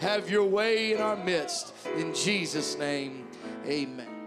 Have your way in our midst. In Jesus' name, amen.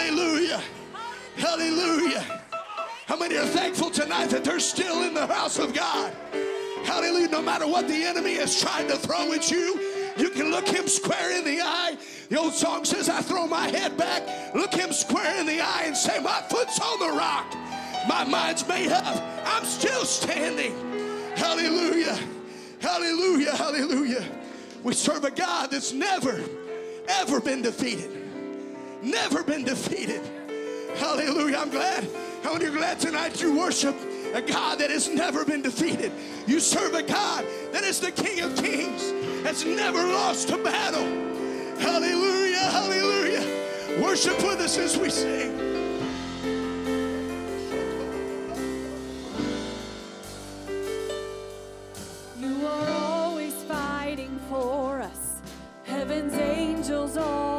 Hallelujah. Hallelujah. How many are thankful tonight that they're still in the house of God? Hallelujah. No matter what the enemy is trying to throw at you, you can look him square in the eye. The old song says, I throw my head back, look him square in the eye, and say, My foot's on the rock. My mind's made up. I'm still standing. Hallelujah. Hallelujah. Hallelujah. We serve a God that's never, ever been defeated. Never been defeated. Hallelujah. I'm glad. How many are glad tonight you worship a God that has never been defeated? You serve a God that is the King of Kings, has never lost a battle. Hallelujah. Hallelujah. Worship with us as we sing. you are always fighting for us. Heaven's angels all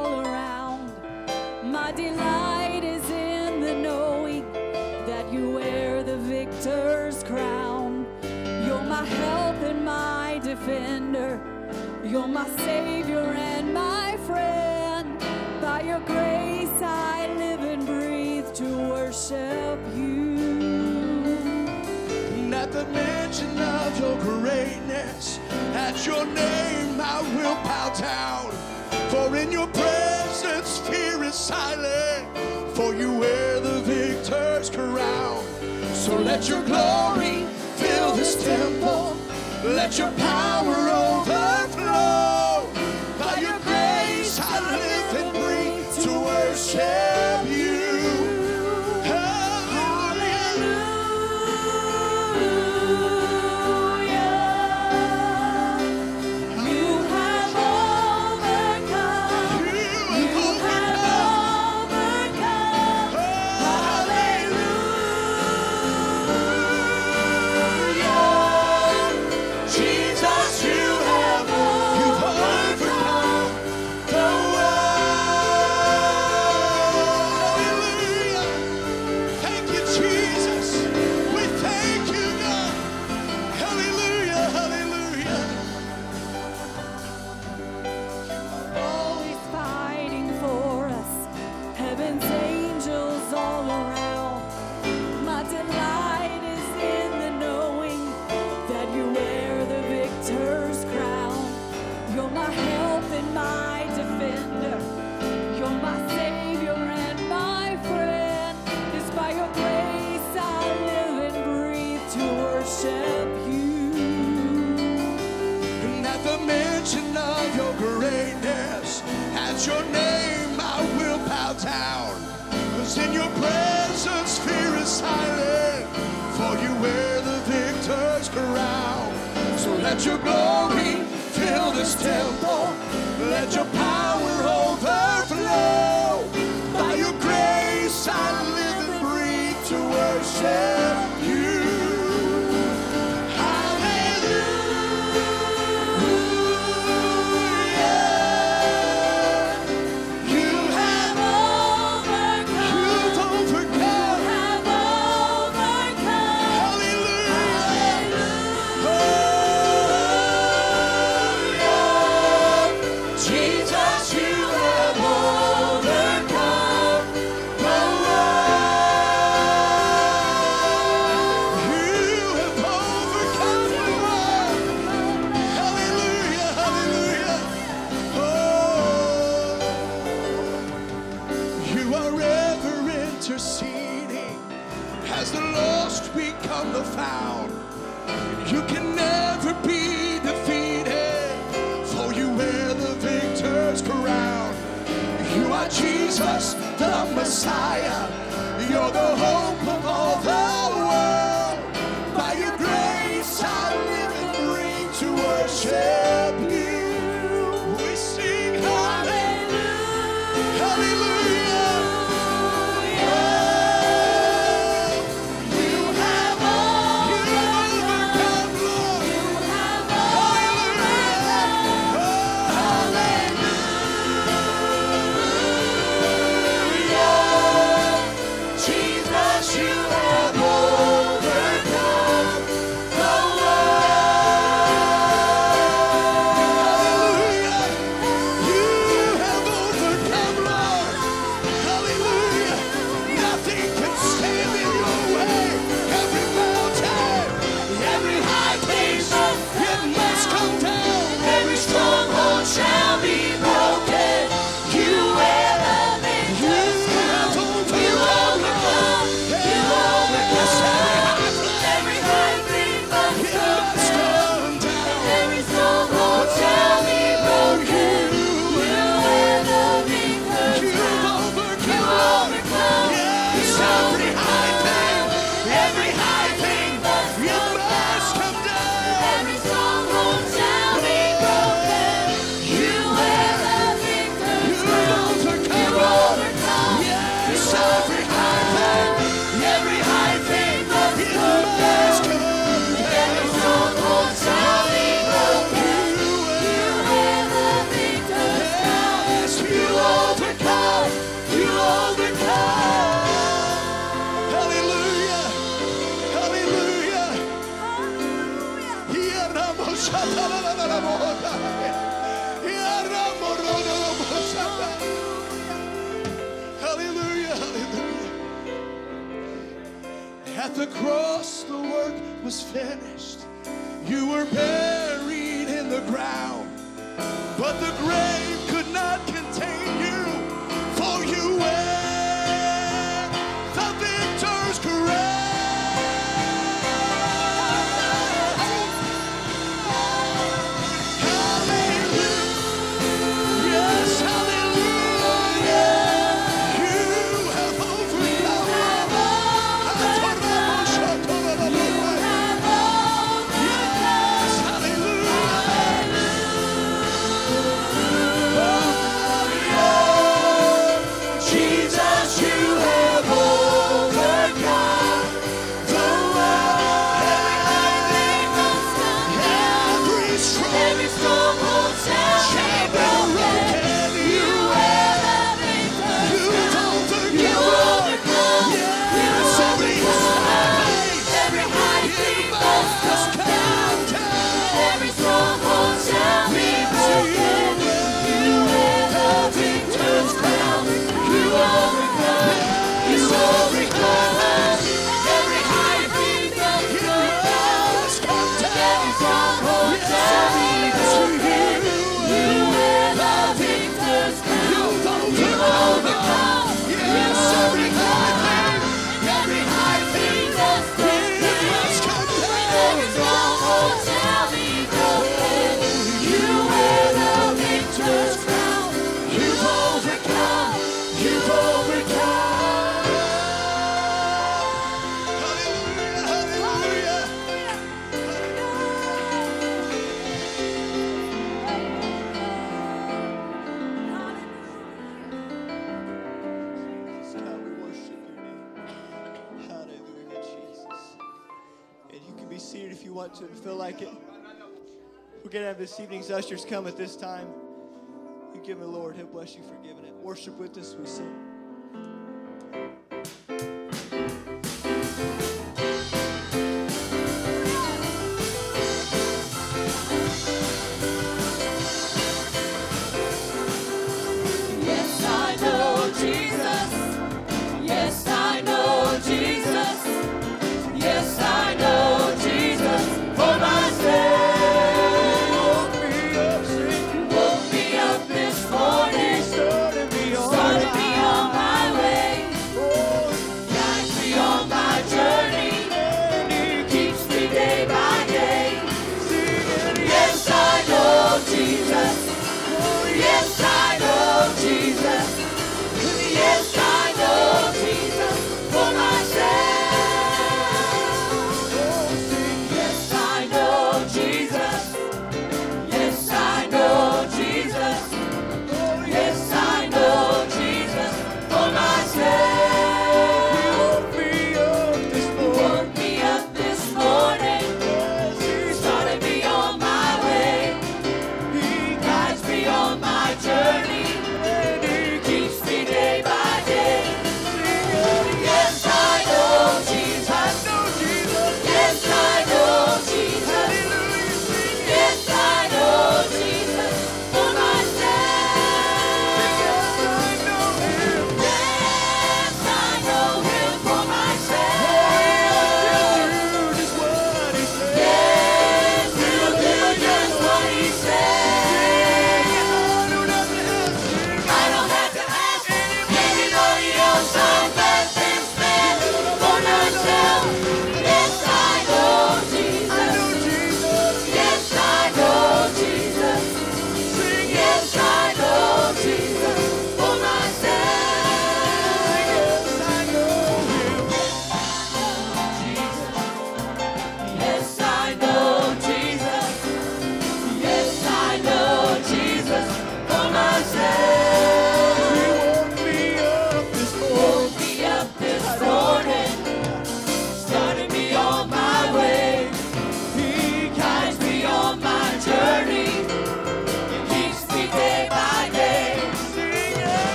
You're my savior and my friend. By your grace I live and breathe to worship you. And at the mention of your greatness, at your name I will bow down. For in your presence fear is silent, for you wear the victor's crown. So let your glory fill this temple, let your power overflow. By your grace I live and breathe to worship you. the cross, the work was finished. You were buried in the ground, but the grave could not contain you, for you were. going to have this evening's ushers come at this time. You give me, Lord, He'll bless you for giving it. Worship with us, we sing.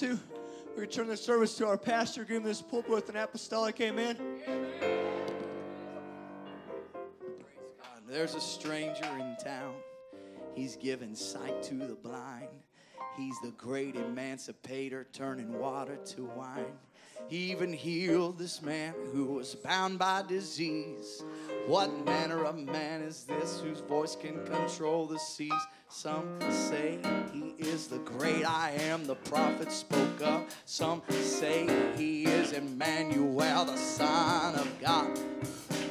to, we return the service to our pastor, give him this pulpit with an apostolic amen. amen. There's a stranger in town. He's given sight to the blind. He's the great emancipator, turning water to wine. He even healed this man who was bound by disease. What manner of man is this whose voice can control the seas? Some say he is the great I am, the prophet spoke of. Some say he is Emmanuel, the Son of God.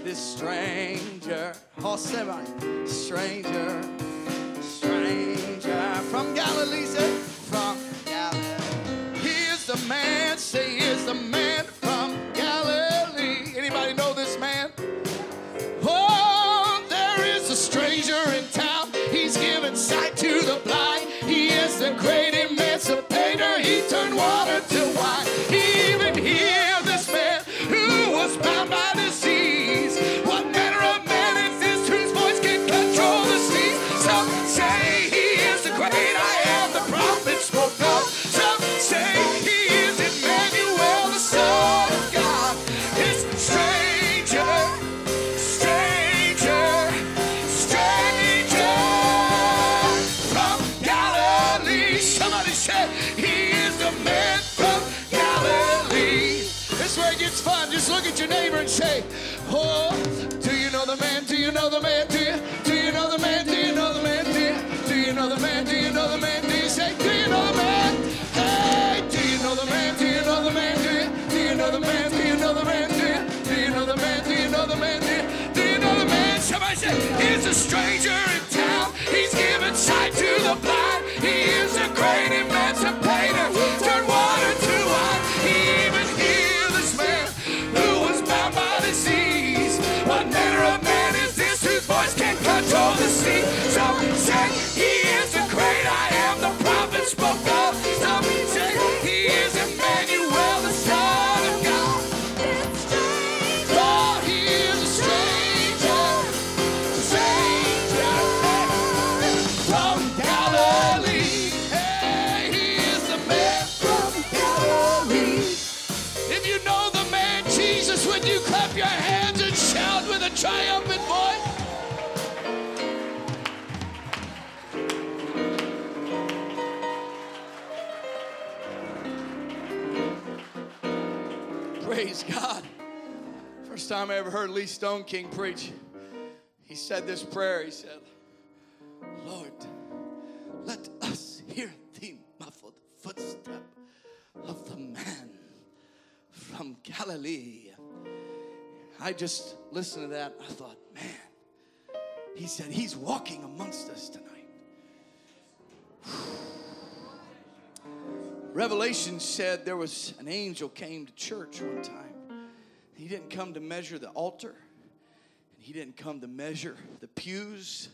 This stranger, oh, somebody, stranger, stranger from Galilee, say, from Galilee. He is the man, say, he is the man The great He's a stranger in town. He's given sight to the blind. Triumphant voice? Praise God. First time I ever heard Lee Stoneking preach, he said this prayer. He said, Lord, let us hear the muffled footstep of the man from Galilee. I just listened to that. I thought, man, he said, he's walking amongst us tonight. Revelation said there was an angel came to church one time. He didn't come to measure the altar, and he didn't come to measure the pews,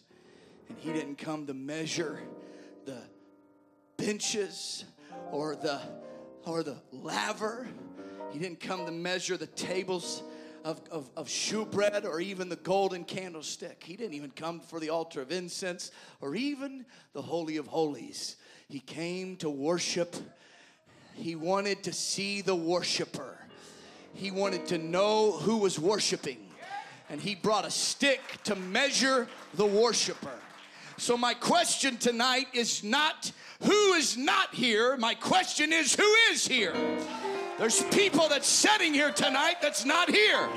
and he didn't come to measure the benches or the or the laver. He didn't come to measure the tables of, of, of shewbread or even the golden candlestick. He didn't even come for the altar of incense or even the Holy of Holies. He came to worship. He wanted to see the worshiper. He wanted to know who was worshiping. And he brought a stick to measure the worshiper. So, my question tonight is not who is not here. My question is who is here? There's people that's sitting here tonight that's not here.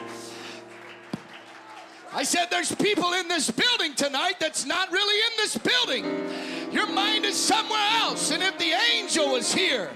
I said there's people in this building tonight that's not really in this building. Your mind is somewhere else. And if the angel was here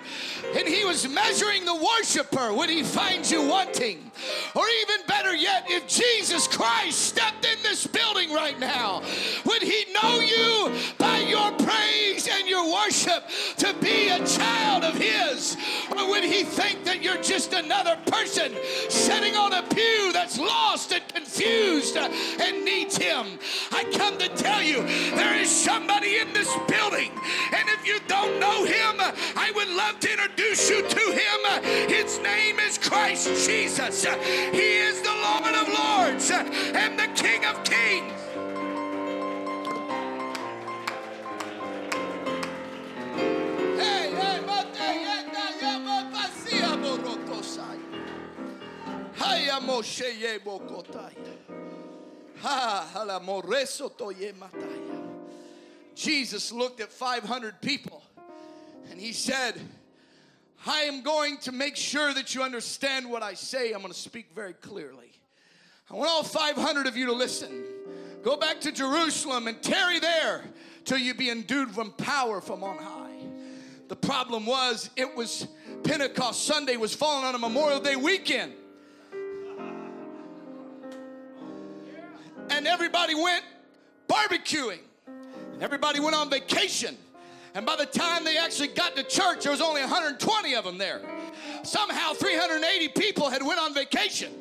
and he was measuring the worshiper, when he finds you wanting? Or even better yet, if Jesus Christ stepped in this building right now, would he know you by your praise and your worship to be a child of his? Or would he think that you're just another person sitting on a pew that's lost and confused and needs him? I come to tell you, there is somebody in this building, and if you don't know him, I would love to introduce you to him. His name is Christ Jesus. He is the Lord of Lords and the King of Kings. Jesus looked at 500 people and he said, I am going to make sure that you understand what I say. I'm going to speak very clearly. I want all 500 of you to listen. Go back to Jerusalem and tarry there till you be endued from power from on high. The problem was, it was Pentecost Sunday was falling on a Memorial Day weekend. And everybody went barbecuing. And everybody went on vacation. And by the time they actually got to church, there was only 120 of them there. Somehow 380 people had went on vacation.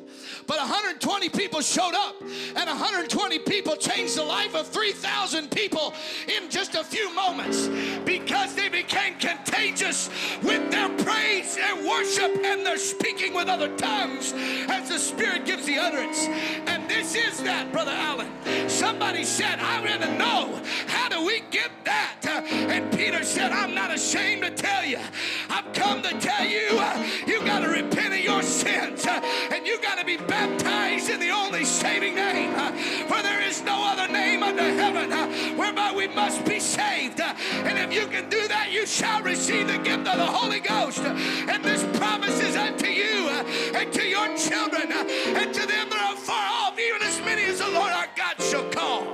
But 120 people showed up, and 120 people changed the life of 3,000 people in just a few moments because they became contagious with their praise and worship and their speaking with other tongues as the Spirit gives the utterance. And this is that, Brother Allen. Somebody said, I want to know how do we get that? And Peter said, I'm not ashamed to tell you. I've come to tell you, uh, you got to repent of your sins uh, and you got to be baptized in the only saving name. Uh, for there is no other name under heaven uh, whereby we must be saved. Uh, and if you can do that, you shall receive the gift of the Holy Ghost. And this promise is unto you and to your children and to them that are far off, even as many as the Lord our God shall call.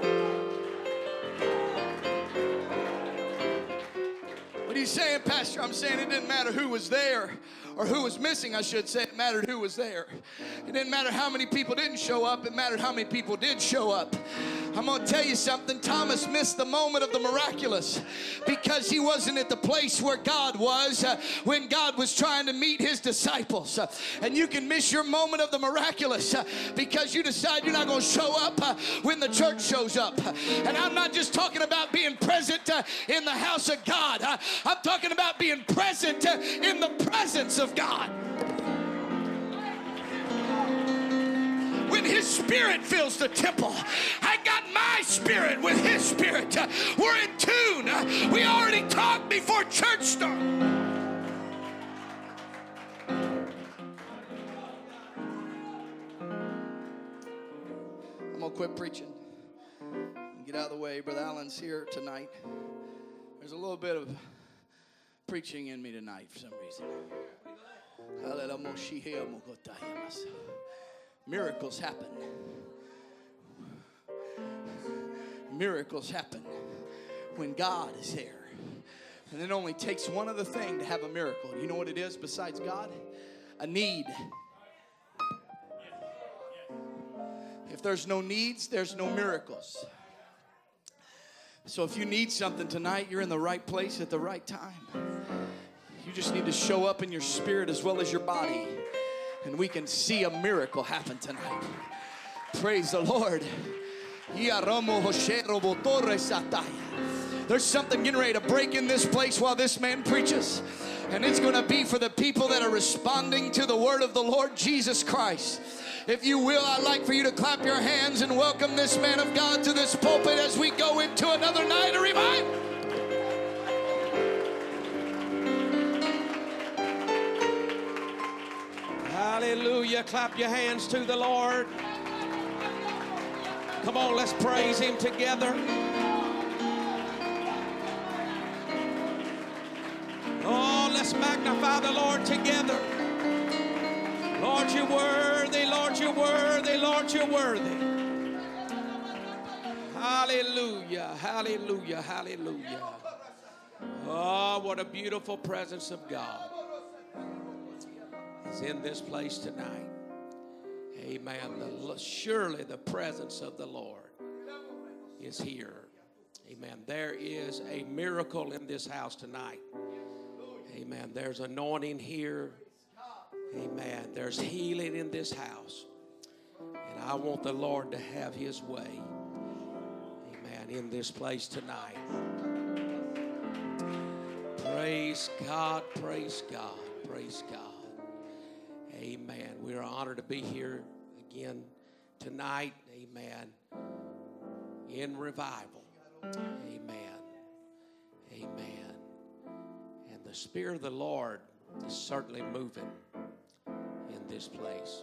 What are you saying, Pastor? I'm saying it didn't matter who was there or who was missing, I should say. It mattered who was there. It didn't matter how many people didn't show up, it mattered how many people did show up. I'm going to tell you something. Thomas missed the moment of the miraculous because he wasn't at the place where God was uh, when God was trying to meet his disciples. Uh, and you can miss your moment of the miraculous uh, because you decide you're not going to show up uh, when the church shows up. And I'm not just talking about being present uh, in the house of God, uh, I'm talking about being present in the presence of God. when his spirit fills the temple. I got my spirit with his spirit. We're in tune. We already talked before church started. I'm gonna quit preaching and get out of the way. Brother Allen's here tonight. There's a little bit of preaching in me tonight for some reason. Miracles happen. Miracles happen when God is there. And it only takes one other thing to have a miracle. You know what it is besides God? A need. If there's no needs, there's no miracles. So if you need something tonight, you're in the right place at the right time. You just need to show up in your spirit as well as your body, and we can see a miracle happen tonight. Praise the Lord. There's something getting ready to break in this place while this man preaches. And it's going to be for the people that are responding to the word of the Lord Jesus Christ. If you will, I'd like for you to clap your hands and welcome this man of God to this pulpit as we go into another night of revival. Hallelujah. Clap your hands to the Lord. Come on, let's praise Him together. Oh, let's magnify the Lord together. Lord, you're worthy. Lord, you're worthy. Lord, you're worthy. Hallelujah. Hallelujah. Hallelujah. Oh, what a beautiful presence of God is in this place tonight. Amen. The, surely the presence of the Lord is here. Amen. There is a miracle in this house tonight. Amen. There's anointing here. Amen. There's healing in this house. And I want the Lord to have his way. Amen. In this place tonight. Praise God. Praise God. Praise God. Amen. We are honored to be here again tonight. Amen. In revival. Amen. Amen. And the Spirit of the Lord is certainly moving in this place.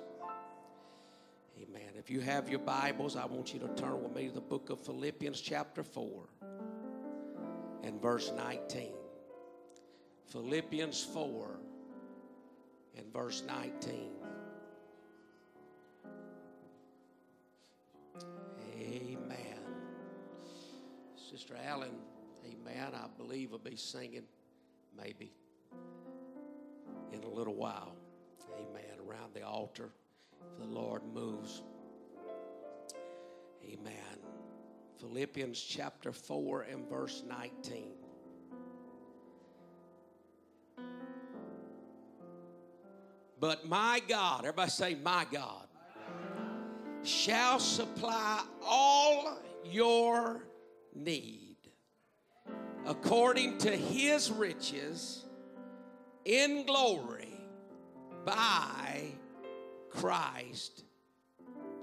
Amen. If you have your Bibles, I want you to turn with me to the book of Philippians, chapter 4, and verse 19. Philippians 4 and verse 19. Amen. Sister Allen, amen, I believe will be singing maybe in a little while. Amen. Around the altar if the Lord moves. Amen. Philippians chapter 4 and verse 19. But my God, everybody say, my God, shall supply all your need according to his riches in glory by Christ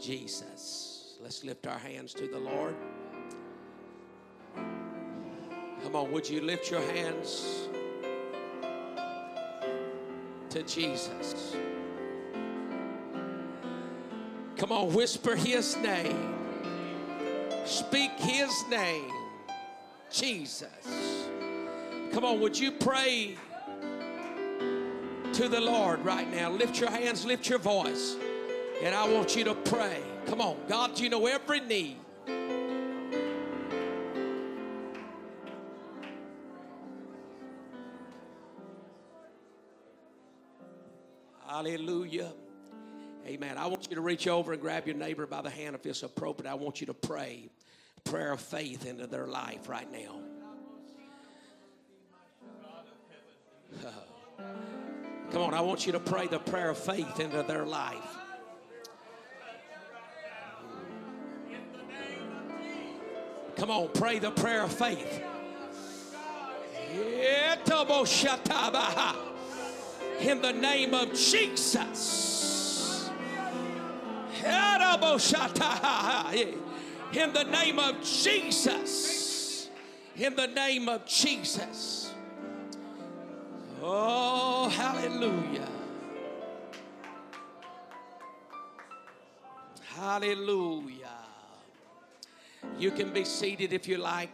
Jesus. Let's lift our hands to the Lord. Come on, would you lift your hands to Jesus? Come on, whisper his name. Speak his name, Jesus. Come on, would you pray to the Lord right now? Lift your hands, lift your voice, and I want you to pray. Come on, God, you know every need. Hallelujah. Amen. I want you to reach over and grab your neighbor by the hand if it's appropriate. I want you to pray prayer of faith into their life right now. Come on, I want you to pray the prayer of faith into their life. Come on, pray the prayer of faith. In the name of Jesus. In the name of Jesus. In the name of Jesus. Oh, hallelujah. Hallelujah. You can be seated if you like.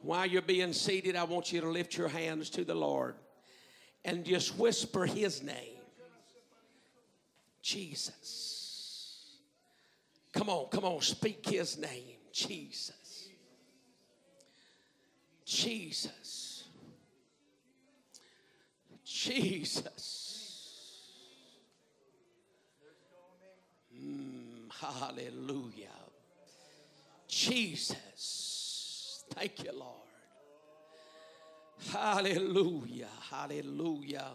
While you're being seated, I want you to lift your hands to the Lord and just whisper his name Jesus. Come on, come on, speak his name Jesus. Jesus. Jesus. Mm, hallelujah. Jesus. Thank you, Lord. Hallelujah. Hallelujah.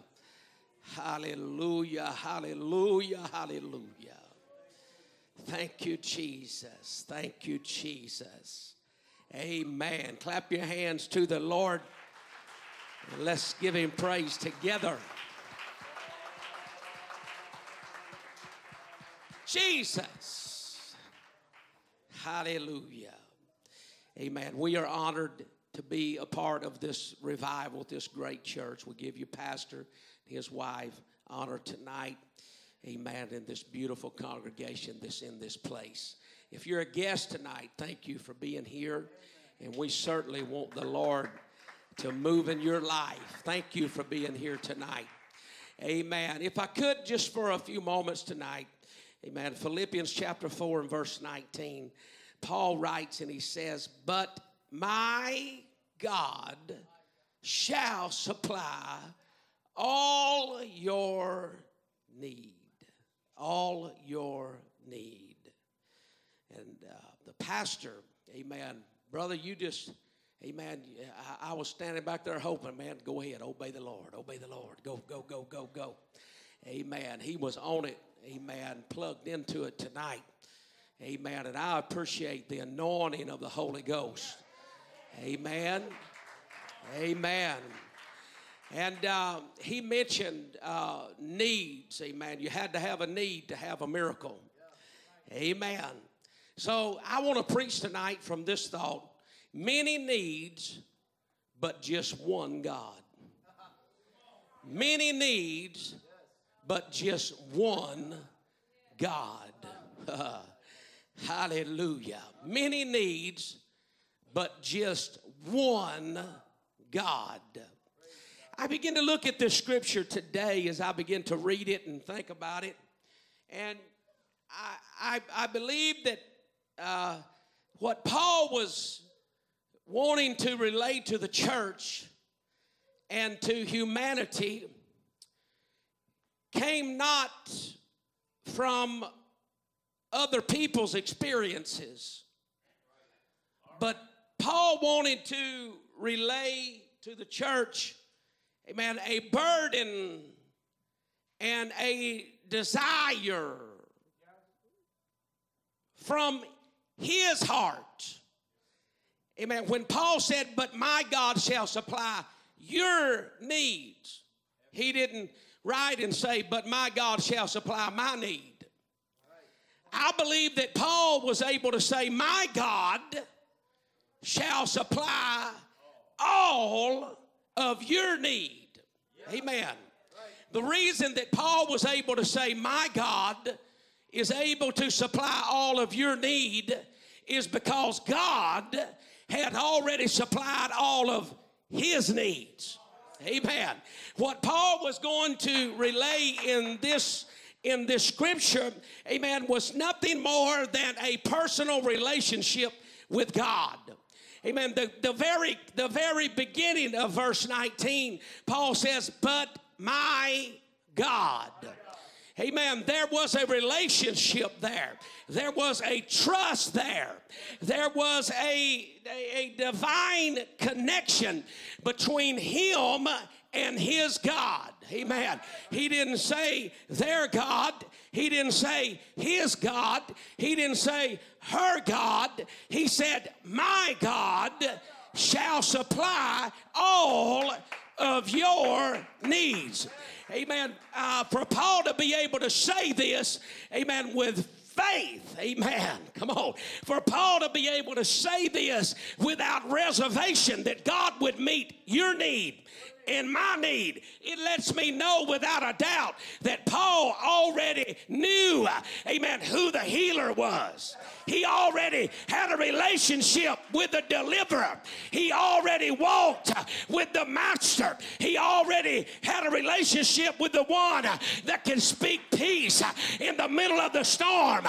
Hallelujah. Hallelujah. Hallelujah. Thank you, Jesus. Thank you, Jesus. Amen. Clap your hands to the Lord. And let's give him praise together. Jesus. Hallelujah. Amen. We are honored to be a part of this revival, this great church. We give you Pastor his wife honor tonight. Amen. In this beautiful congregation that's in this place. If you're a guest tonight, thank you for being here. And we certainly want the Lord to move in your life. Thank you for being here tonight. Amen. If I could, just for a few moments tonight, amen. Philippians chapter 4 and verse 19, Paul writes and he says, But my God shall supply all your need. All your need. And uh, the pastor, amen, brother, you just, amen, I, I was standing back there hoping, man, go ahead, obey the Lord, obey the Lord, go, go, go, go, go. Amen. He was on it, amen, plugged into it tonight. Amen. And I appreciate the anointing of the Holy Ghost. Amen. Amen. And uh, he mentioned uh, needs. Amen. You had to have a need to have a miracle. Amen. So I want to preach tonight from this thought many needs, but just one God. Many needs, but just one God. Hallelujah. Many needs, but just one God. I begin to look at this scripture today as I begin to read it and think about it. And I, I, I believe that uh, what Paul was wanting to relate to the church and to humanity came not from other people's experiences, but Paul wanted to relay to the church, amen, a burden and a desire from his heart. Amen. When Paul said, But my God shall supply your needs, he didn't write and say, But my God shall supply my need. I believe that Paul was able to say, My God shall supply all of your need. Amen. The reason that Paul was able to say, My God is able to supply all of your need is because God had already supplied all of his needs. Amen. What Paul was going to relay in this in this scripture, amen, was nothing more than a personal relationship with God. Amen. The, the very the very beginning of verse 19, Paul says, But my God. Amen. There was a relationship there. There was a trust there. There was a, a, a divine connection between him and his God. Amen. He didn't say their God. He didn't say his God. He didn't say her God. He said, My God shall supply all of your needs. Amen. Uh, for Paul to be able to say this, amen, with faith. Amen. Come on. For Paul to be able to say this without reservation that God would meet your need in my need. It lets me know without a doubt that Paul already knew, amen, who the healer was. He already had a relationship with the deliverer. He already walked with the master. He already had a relationship with the one that can speak peace in the middle of the storm.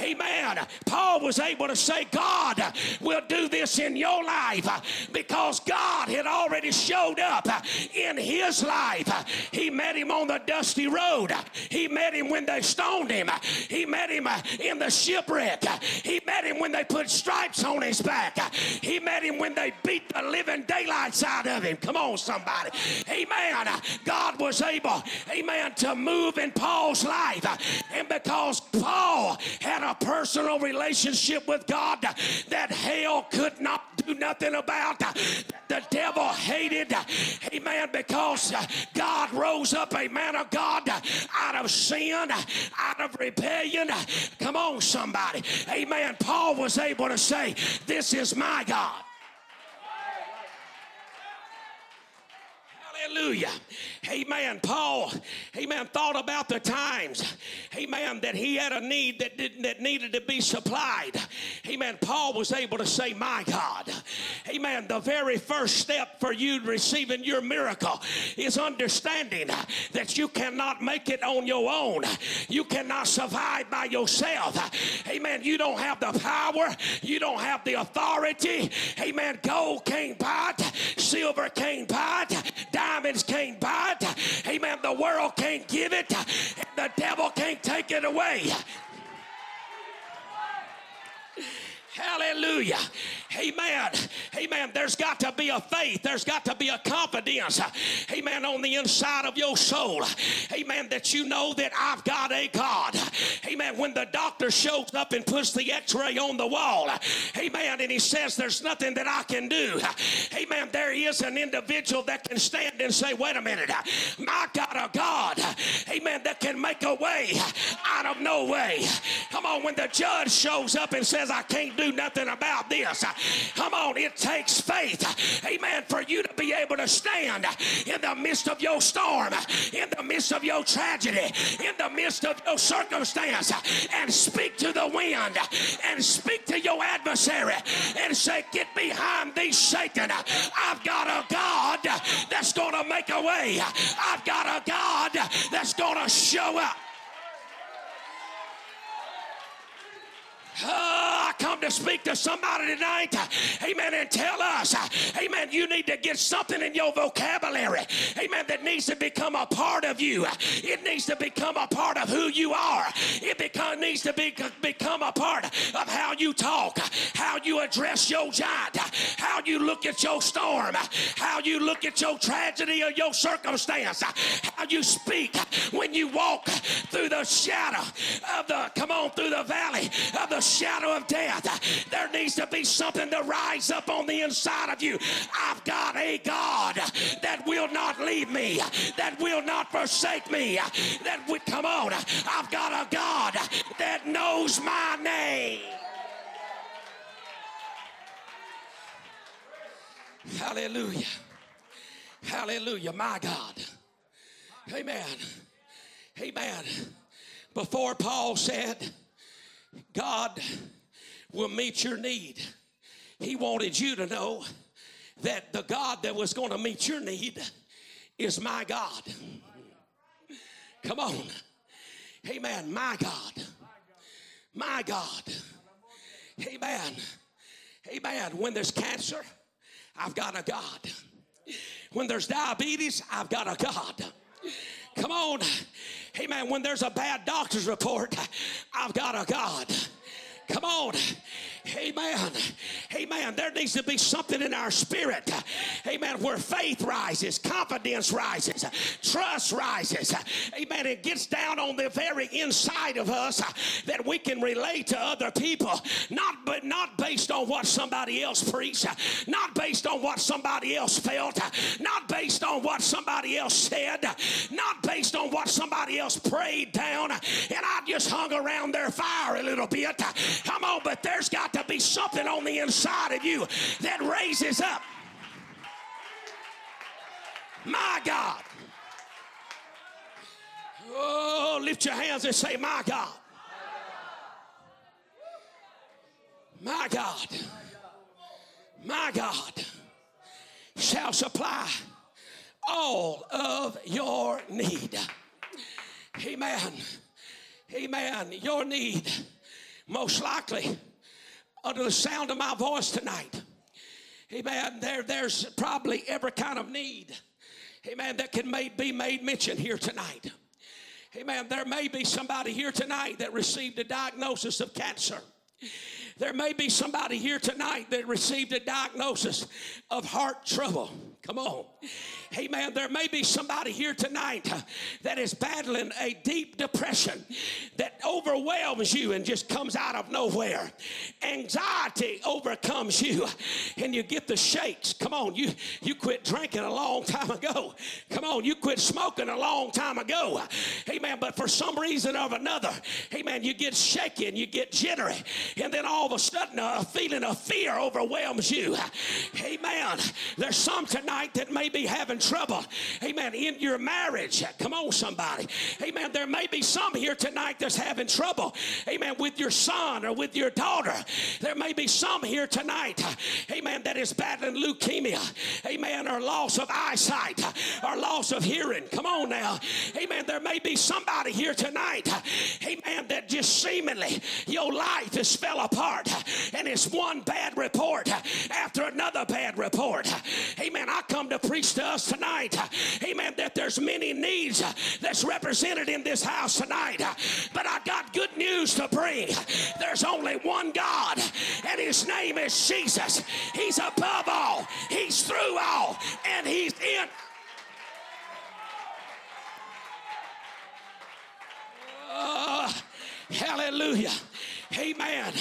Amen. Paul was able to say, God will do this in your life because God had already showed up in his life. He met him on the dusty road. He met him when they stoned him. He met him uh, in the shipwreck. He met him when they put stripes on his back. He met him when they beat the living daylights out of him. Come on, somebody. Amen. God was able, amen, to move in Paul's life. And because Paul had a personal relationship with God that hell could not do nothing about, the devil hated, amen, because uh, God rose up a man of God out of sin, out of rebellion. Come on, somebody. Amen. Paul was able to say, This is my God. Hallelujah. Amen. Paul, amen, thought about the times, amen, that he had a need that didn't that needed to be supplied. Amen. Paul was able to say, My God. Amen. The very first step for you receiving your miracle is understanding that you cannot make it on your own. You cannot survive by yourself. Amen. You don't have the power, you don't have the authority. Amen. Gold buy it, silver can't buy it, diamonds can't buy it. Amen. The world can't give it, the devil can't take it away. Hallelujah. Amen. Amen. There's got to be a faith. There's got to be a confidence. Amen. On the inside of your soul. Amen. That you know that I've got a God. Amen. When the doctor shows up and puts the x ray on the wall. Amen. And he says, There's nothing that I can do. Amen. There is an individual that can stand and say, Wait a minute. My God, a God. Amen. That can make a way out of no way. Come on. When the judge shows up and says, I can't do do nothing about this. Come on, it takes faith, amen, for you to be able to stand in the midst of your storm, in the midst of your tragedy, in the midst of your circumstance, and speak to the wind and speak to your adversary and say, Get behind thee, Satan. I've got a God that's going to make a way. I've got a God that's going to show up. Oh, I come to speak to somebody tonight, amen, and tell us, amen, you need to get something in your vocabulary, amen, that needs to become a part of you. It needs to become a part of who you are. It become, needs to be, become a part of how you talk, how you address your giant, how you look at your storm, how you look at your tragedy or your circumstance, how you speak when you walk through the shadow of the, come on, through the valley of the shadow of death. There needs to be something to rise up on the inside of you. I've got a God that will not leave me, that will not forsake me, that would come on. I've got a God that knows my name. Hallelujah. Hallelujah, my God. Amen. Amen. Before Paul said, God will meet your need. He wanted you to know that the God that was going to meet your need is my God. Come on. Amen. My God. My God. Amen. Amen. When there's cancer, I've got a God. When there's diabetes, I've got a God. Come on. Amen. When there's a bad doctor's report, I've got a God. Come on. Amen. Amen. There needs to be something in our spirit. Amen. Where faith rises, confidence rises, trust rises. Amen. It gets down on the very inside of us that we can relate to other people. Not but not based on what somebody else preached, not based on what somebody else felt, not based on what somebody else said, not based on what somebody else prayed down. And I just hung around their fire a little bit. Come on, but there's got to be something on the inside of you that raises up. My God. Oh, lift your hands and say, My God. My God. My God shall supply all of your need. Amen. Amen. Your need, most likely, under the sound of my voice tonight. Amen. There, there's probably every kind of need. Amen. That can made, be made mention here tonight. Amen. There may be somebody here tonight that received a diagnosis of cancer. There may be somebody here tonight that received a diagnosis of heart trouble. Come on. Hey man, there may be somebody here tonight that is battling a deep depression that overwhelms you and just comes out of nowhere. Anxiety overcomes you and you get the shakes. Come on, you, you quit drinking a long time ago. Come on, you quit smoking a long time ago. Hey man, but for some reason or another, hey man, you get shaky and you get jittery, and then all of a sudden a feeling of fear overwhelms you. Hey man, There's some tonight that may be having trouble, amen, in your marriage. Come on, somebody. Amen. There may be some here tonight that's having trouble, amen, with your son or with your daughter. There may be some here tonight, amen, that is battling leukemia, amen, or loss of eyesight or loss of hearing. Come on now. Amen. There may be somebody here tonight, amen, that just seemingly your life has fell apart and it's one bad report after another bad report. Amen. I come to preach to us tonight, amen, that there's many needs that's represented in this house tonight. But I got good news to bring. There's only one God, and his name is Jesus. He's above all, he's through all, and he's in. Uh, hallelujah. Amen.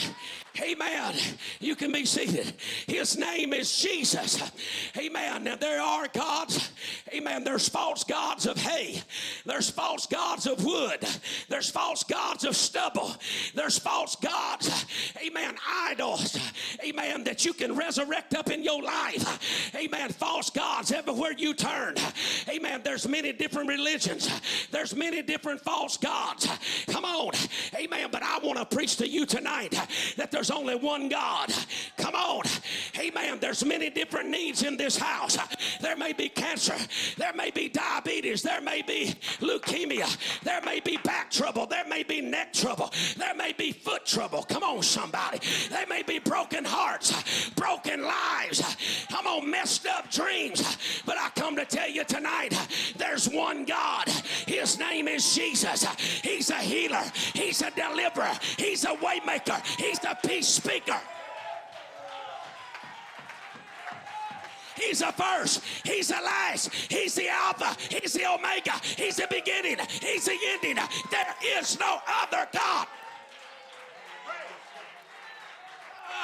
Amen. You can be seated. His name is Jesus. Amen. Now there are gods. Amen. There's false gods of hay. There's false gods of wood. There's false gods of stubble. There's false gods. Amen idols, amen, that you can resurrect up in your life. Amen. False gods everywhere you turn. Amen. There's many different religions. There's many different false gods. Come on. Amen. But I want to preach to you tonight that there's only one God. Come on. Amen. There's many different needs in this house. There may be cancer. There may be diabetes. There may be leukemia. There may be back trouble. There may be neck trouble. There may be foot trouble. Come on, somebody. There may be broken hearts, broken lives. Come on, messed up dreams. But I come to tell you tonight there's one God. His name is Jesus. He's a healer, He's a deliverer, He's a waymaker, He's the peace speaker. He's the first. He's the last. He's the Alpha. He's the Omega. He's the beginning. He's the ending. There is no other God.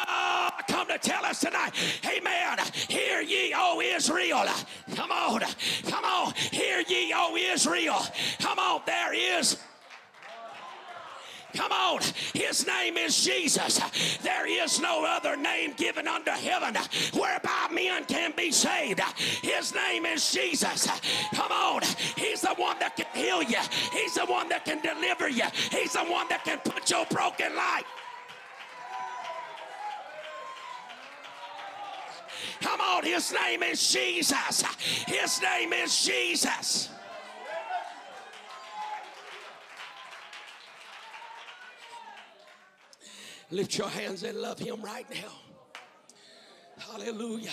Oh, come to tell us tonight, Amen. Hear ye, O Israel. Come on, come on. Hear ye, O Israel. Come on, there is Come on. His name is Jesus. There is no other name given under heaven whereby men can be saved. His name is Jesus. Come on. He's the one that can heal you. He's the one that can deliver you. He's the one that can put your broken life. Come on, his name is Jesus. His name is Jesus. Lift your hands and love him right now. Hallelujah.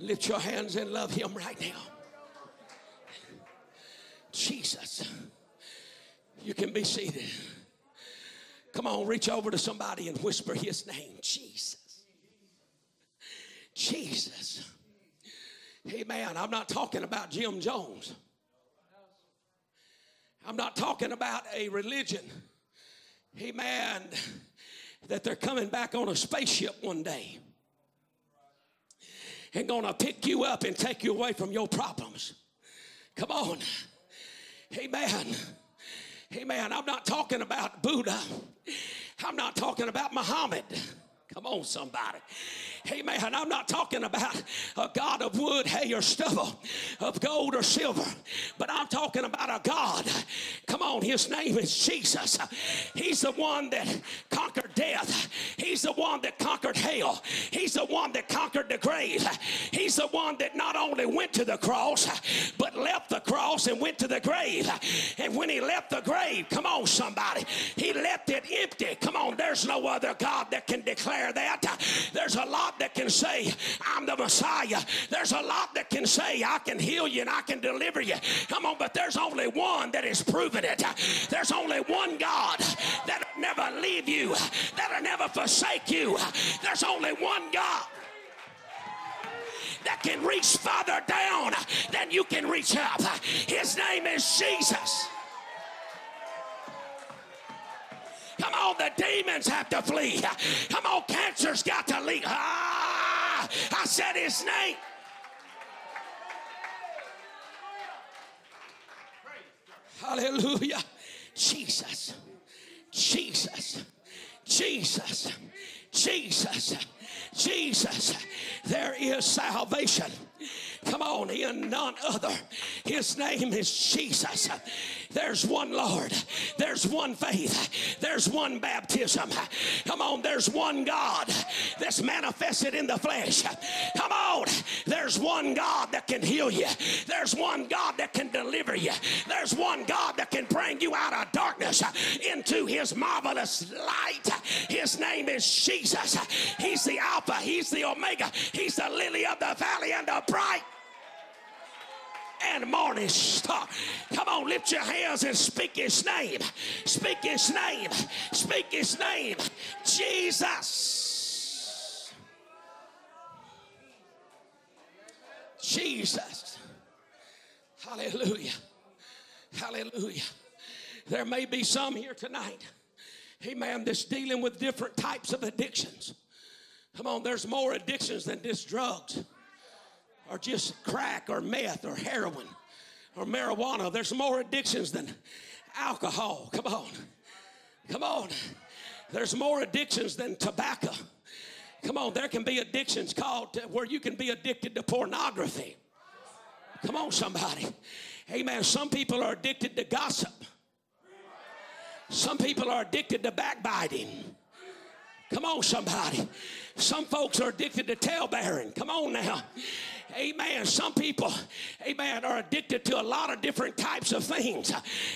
Lift your hands and love him right now. Jesus. You can be seated. Come on, reach over to somebody and whisper his name Jesus. Jesus. Hey, man, I'm not talking about Jim Jones. I'm not talking about a religion, amen, that they're coming back on a spaceship one day and gonna pick you up and take you away from your problems. Come on. Amen. Amen. I'm not talking about Buddha. I'm not talking about Muhammad. Come on, somebody. Amen. I'm not talking about a God of wood, hay, or stubble, of gold or silver, but I'm talking about a God. Come on, his name is Jesus. He's the one that conquered death, he's the one that conquered hell, he's the one that conquered the grave. He's the one that not only went to the cross, but left the cross and went to the grave. And when he left the grave, come on, somebody, he left it empty. Come on, there's no other God that can declare that. There's a lot that can say, I'm the Messiah. There's a lot that can say, I can heal you and I can deliver you. Come on, but there's only one that has proven it. There's only one God that'll never leave you, that'll never forsake you. There's only one God that can reach farther down than you can reach up. His name is Jesus. Come on, the demons have to flee. Come on, cancer's got to leave. Ah, I said his name. Hallelujah. Jesus. Jesus. Jesus. Jesus. Jesus. There is salvation. Come on, in none other. His name is Jesus. There's one Lord. There's one faith. There's one baptism. Come on, there's one God that's manifested in the flesh. Come on, there's one God that can heal you. There's one God that can deliver you. There's one God that can bring you out of darkness into his marvelous light. His name is Jesus. He's the Alpha, He's the Omega, He's the lily of the valley and the bright and morning star. Come on, lift your hands and speak his name. Speak his name. Speak his name. Jesus. Jesus. Hallelujah. Hallelujah. There may be some here tonight, amen, that's dealing with different types of addictions. Come on, there's more addictions than just drugs or just crack or meth or heroin or marijuana. There's more addictions than alcohol. Come on. Come on. There's more addictions than tobacco. Come on, there can be addictions called where you can be addicted to pornography. Come on, somebody. Amen. Some people are addicted to gossip. Some people are addicted to backbiting. Come on, somebody. Some folks are addicted to tale bearing. Come on now. Amen. Some people, amen, are addicted to a lot of different types of things.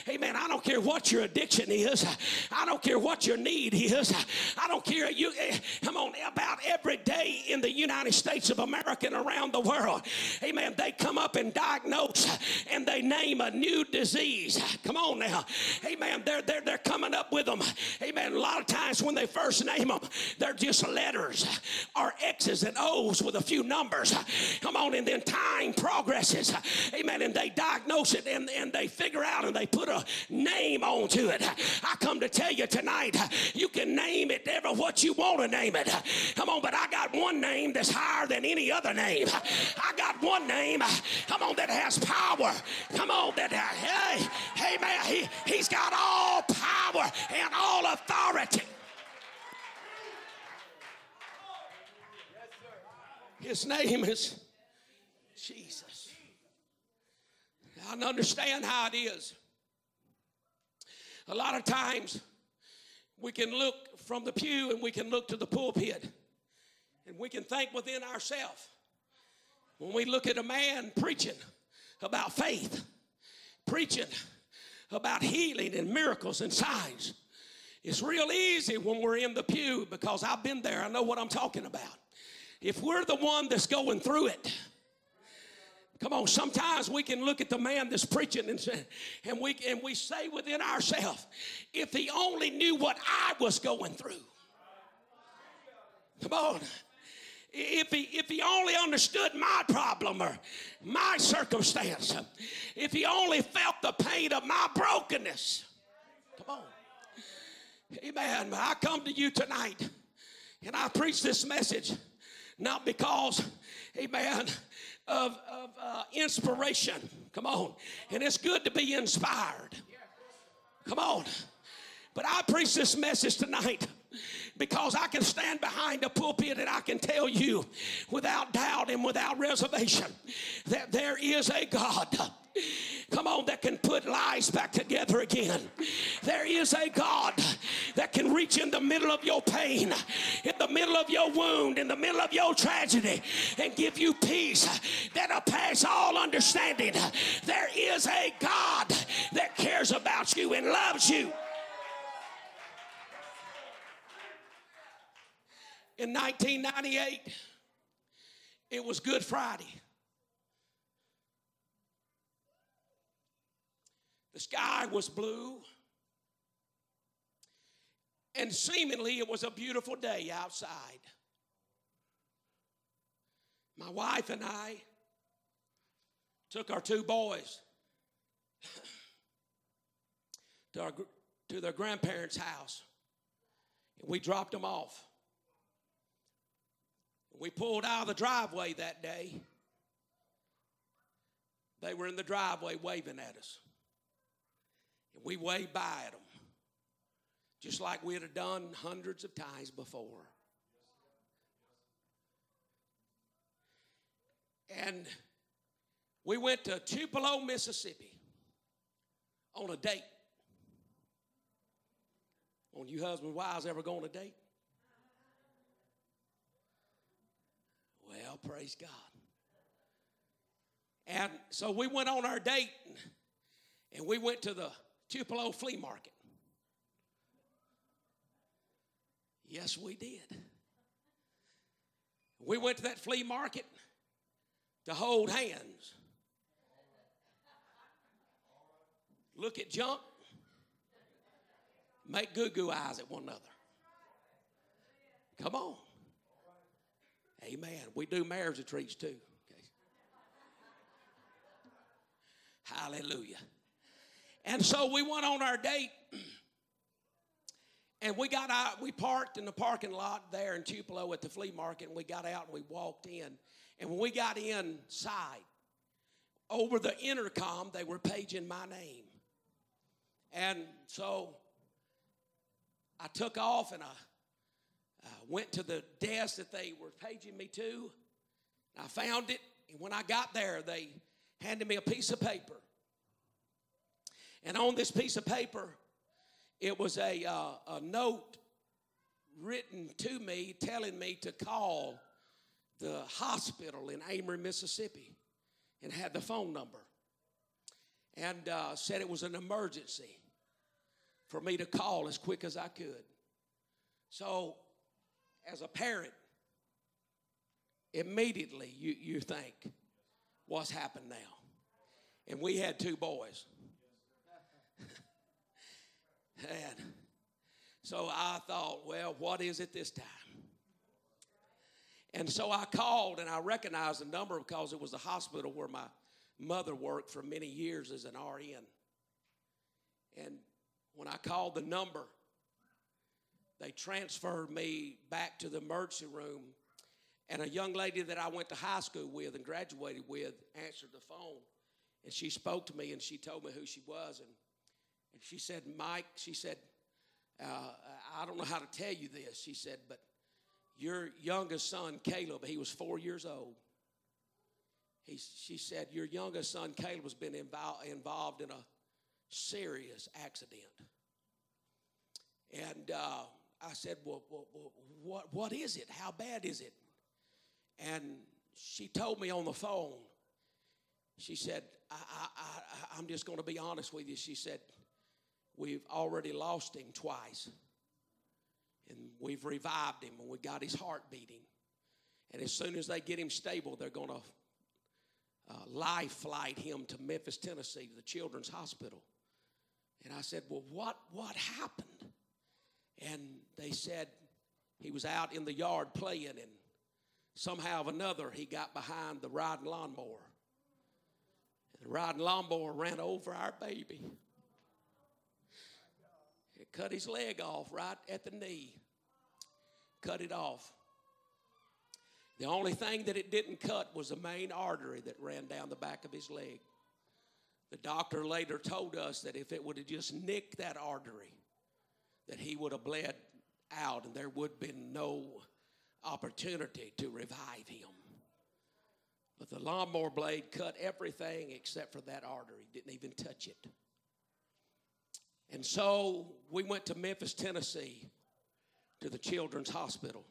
Amen. I don't care what your addiction is. I don't care what your need is. I don't care you eh, come on about every day in the United States of America and around the world. Amen. They come up and diagnose and they name a new disease. Come on now. Amen. They're they're they're coming up with them. Amen. A lot of times when they first name them, they're just letters or X's and O's with a few numbers. Come on on, and then time progresses. Amen. And they diagnose it and, and they figure out and they put a name onto it. I come to tell you tonight, you can name it ever what you want to name it. Come on, but I got one name that's higher than any other name. I got one name, come on, that has power. Come on, that, hey, hey, man, he, he's got all power and all authority. His name is Jesus. Understand how it is. A lot of times we can look from the pew and we can look to the pulpit and we can think within ourselves. When we look at a man preaching about faith, preaching about healing and miracles and signs, it's real easy when we're in the pew because I've been there. I know what I'm talking about. If we're the one that's going through it, Come on, sometimes we can look at the man that's preaching and, say, and, we, and we say within ourselves, if he only knew what I was going through. Come on. If he, if he only understood my problem or my circumstance, if he only felt the pain of my brokenness. Come on. Amen. I come to you tonight and I preach this message not because, amen, of, of uh, inspiration. Come on. And it's good to be inspired. Come on. But I preach this message tonight because I can stand behind a pulpit and I can tell you without doubt and without reservation that there is a God come on, that can put lives back together again. There is a God that can reach in the middle of your pain, in the middle of your wound, in the middle of your tragedy, and give you peace that'll pass all understanding. There is a God that cares about you and loves you. In 1998, it was Good Friday. The sky was blue. And seemingly it was a beautiful day outside. My wife and I took our two boys to, our, to their grandparents' house. And we dropped them off. We pulled out of the driveway that day. They were in the driveway waving at us. And we waved by at them, just like we'd have done hundreds of times before. And we went to Tupelo, Mississippi on a date. On you husband wives ever go on a date? Well, praise God. And so we went on our date and we went to the Tupelo Flea Market. Yes, we did. We went to that flea market to hold hands, look at junk, make goo goo eyes at one another. Come on. Amen. We do marriage retreats too. Okay. Hallelujah. And so we went on our date. And we got out, we parked in the parking lot there in Tupelo at the flea market, and we got out and we walked in. And when we got inside, over the intercom, they were paging my name. And so I took off and I, I went to the desk that they were paging me to. I found it, and when I got there, they handed me a piece of paper. And on this piece of paper, it was a, uh, a note written to me telling me to call the hospital in Amory, Mississippi, and had the phone number. And uh, said it was an emergency for me to call as quick as I could. So, as a parent, immediately you, you think, what's happened now? And we had two boys. and so I thought, well, what is it this time? And so I called and I recognized the number because it was the hospital where my mother worked for many years as an RN. And when I called the number, they transferred me back to the emergency room. And a young lady that I went to high school with and graduated with answered the phone. And she spoke to me and she told me who she was. And, and she said, Mike, she said, uh, I don't know how to tell you this. She said, but your youngest son, Caleb, he was four years old. He, she said, Your youngest son, Caleb, has been involved, involved in a serious accident. And uh, I said, well, well, well, what, what is it? How bad is it? And she told me on the phone, she said, I, I, I, I'm just going to be honest with you. She said, We've already lost him twice. And we've revived him and we got his heart beating. And as soon as they get him stable, they're going to uh, life flight him to Memphis, Tennessee, to the Children's Hospital. And I said, Well, what, what happened? And they said he was out in the yard playing, and somehow or another he got behind the riding lawnmower. And the riding lawnmower ran over our baby. It cut his leg off right at the knee. Cut it off. The only thing that it didn't cut was the main artery that ran down the back of his leg. The doctor later told us that if it would have just nicked that artery, that he would have bled out and there would have been no opportunity to revive him. But the lawnmower blade cut everything except for that artery, didn't even touch it. And so we went to Memphis, Tennessee, to the Children's Hospital.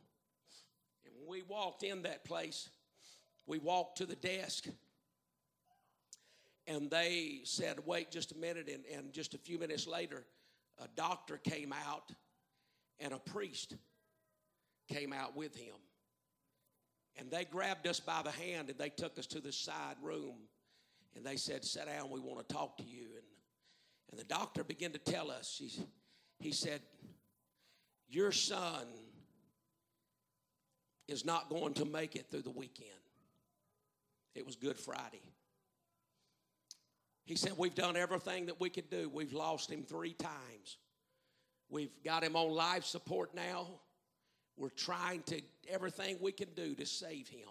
And when we walked in that place, we walked to the desk and they said, wait just a minute. And, and just a few minutes later, a doctor came out and a priest came out with him. And they grabbed us by the hand and they took us to the side room. And they said, Sit down, we want to talk to you. And, and the doctor began to tell us, he, he said, Your son is not going to make it through the weekend. It was Good Friday. He said, We've done everything that we could do. We've lost him three times. We've got him on life support now. We're trying to everything we can do to save him.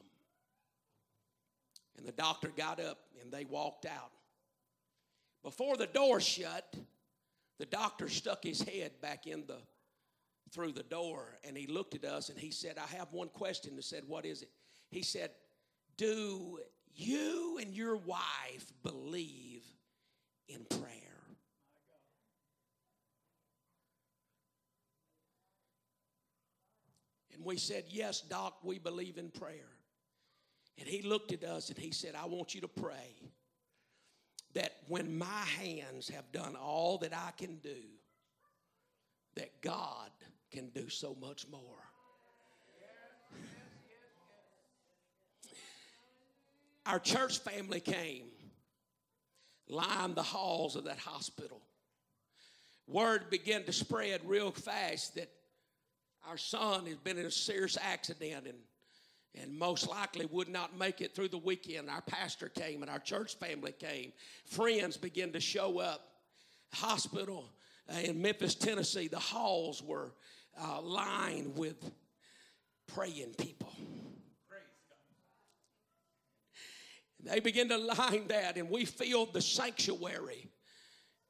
And the doctor got up and they walked out. Before the door shut, the doctor stuck his head back in the through the door and he looked at us and he said, I have one question. He said, What is it? He said, Do you and your wife believe in prayer? And we said, Yes, Doc, we believe in prayer. And he looked at us and he said, I want you to pray that when my hands have done all that I can do, that God can do so much more. Our church family came, lined the halls of that hospital. Word began to spread real fast that our son has been in a serious accident and and most likely would not make it through the weekend. Our pastor came and our church family came. Friends began to show up. Hospital uh, in Memphis, Tennessee, the halls were uh, lined with praying people. They began to line that, and we filled the sanctuary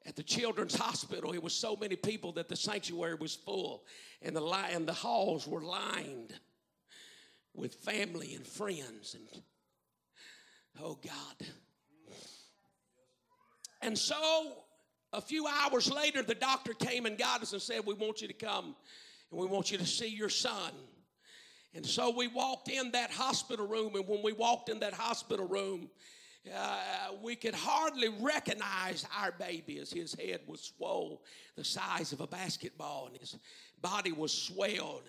at the children's hospital. It was so many people that the sanctuary was full, and the li- and the halls were lined with family and friends, and oh God. And so, a few hours later, the doctor came and got us and said, "We want you to come, and we want you to see your son." And so we walked in that hospital room, and when we walked in that hospital room, uh, we could hardly recognize our baby as his head was swollen the size of a basketball, and his body was swelled,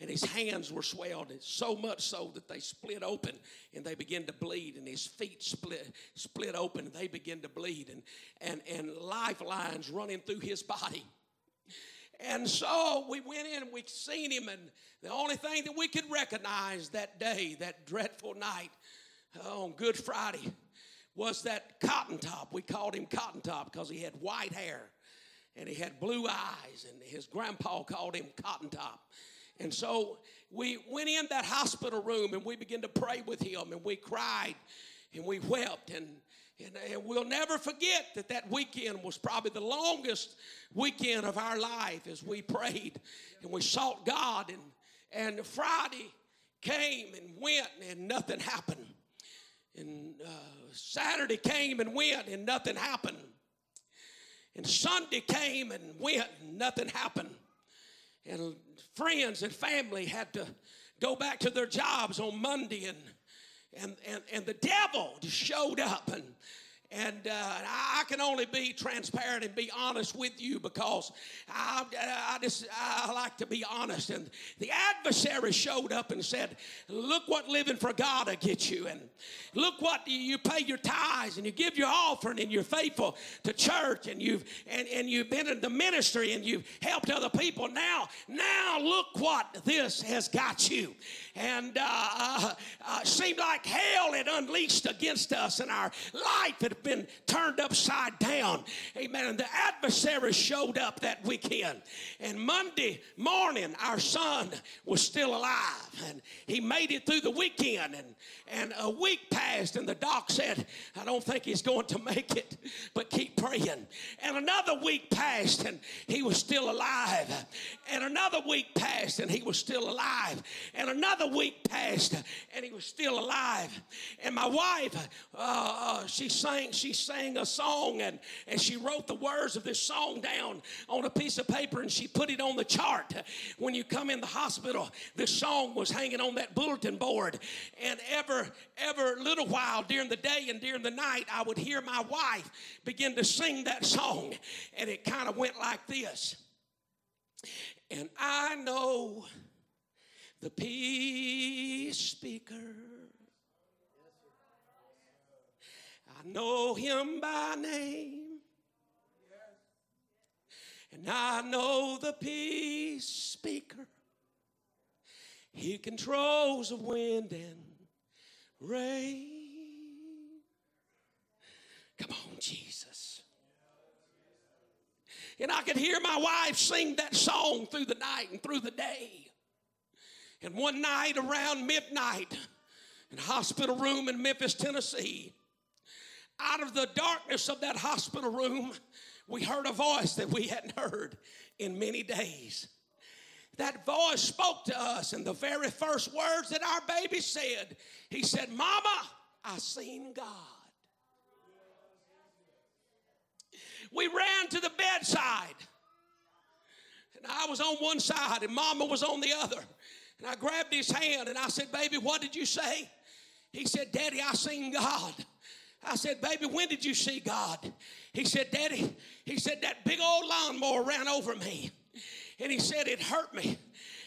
and his hands were swelled, so much so that they split open and they began to bleed, and his feet split split open, and they began to bleed, and and and lifelines running through his body. And so we went in and we seen him, and the only thing that we could recognize that day, that dreadful night on Good Friday, was that Cotton Top. We called him Cotton Top because he had white hair and he had blue eyes, and his grandpa called him Cotton Top. And so we went in that hospital room and we began to pray with him, and we cried and we wept and and, and we'll never forget that that weekend was probably the longest weekend of our life as we prayed and we sought God. And, and Friday came and went and nothing happened. And uh, Saturday came and went and nothing happened. And Sunday came and went and nothing happened. And friends and family had to go back to their jobs on Monday and and, and, and the devil just showed up and and uh, I can only be transparent and be honest with you because I, I just I like to be honest. And the adversary showed up and said, "Look what living for God will get you, and look what you pay your tithes and you give your offering and you're faithful to church and you've and, and you've been in the ministry and you've helped other people. Now, now look what this has got you." And uh, uh, uh seemed like hell had unleashed against us, and our life had been turned upside down. Amen. And the adversary showed up that weekend. And Monday morning, our son was still alive. And he made it through the weekend. And, and a week passed, and the doc said, I don't think he's going to make it, but keep praying. And another week passed, and he was still alive. And another week passed, and he was still alive. And another week passed, and he was still alive. And my wife, uh, uh she sang she sang a song and, and she wrote the words of this song down on a piece of paper and she put it on the chart. When you come in the hospital, this song was hanging on that bulletin board. And ever, ever little while during the day and during the night, I would hear my wife begin to sing that song. And it kind of went like this. And I know the peace speaker I know him by name. And I know the peace speaker. He controls the wind and rain. Come on, Jesus. And I could hear my wife sing that song through the night and through the day. And one night around midnight, in a hospital room in Memphis, Tennessee, out of the darkness of that hospital room, we heard a voice that we hadn't heard in many days. That voice spoke to us, and the very first words that our baby said, he said, Mama, I seen God. We ran to the bedside, and I was on one side, and Mama was on the other. And I grabbed his hand and I said, Baby, what did you say? He said, Daddy, I seen God. I said, Baby, when did you see God? He said, Daddy, he said, that big old lawnmower ran over me. And he said, It hurt me.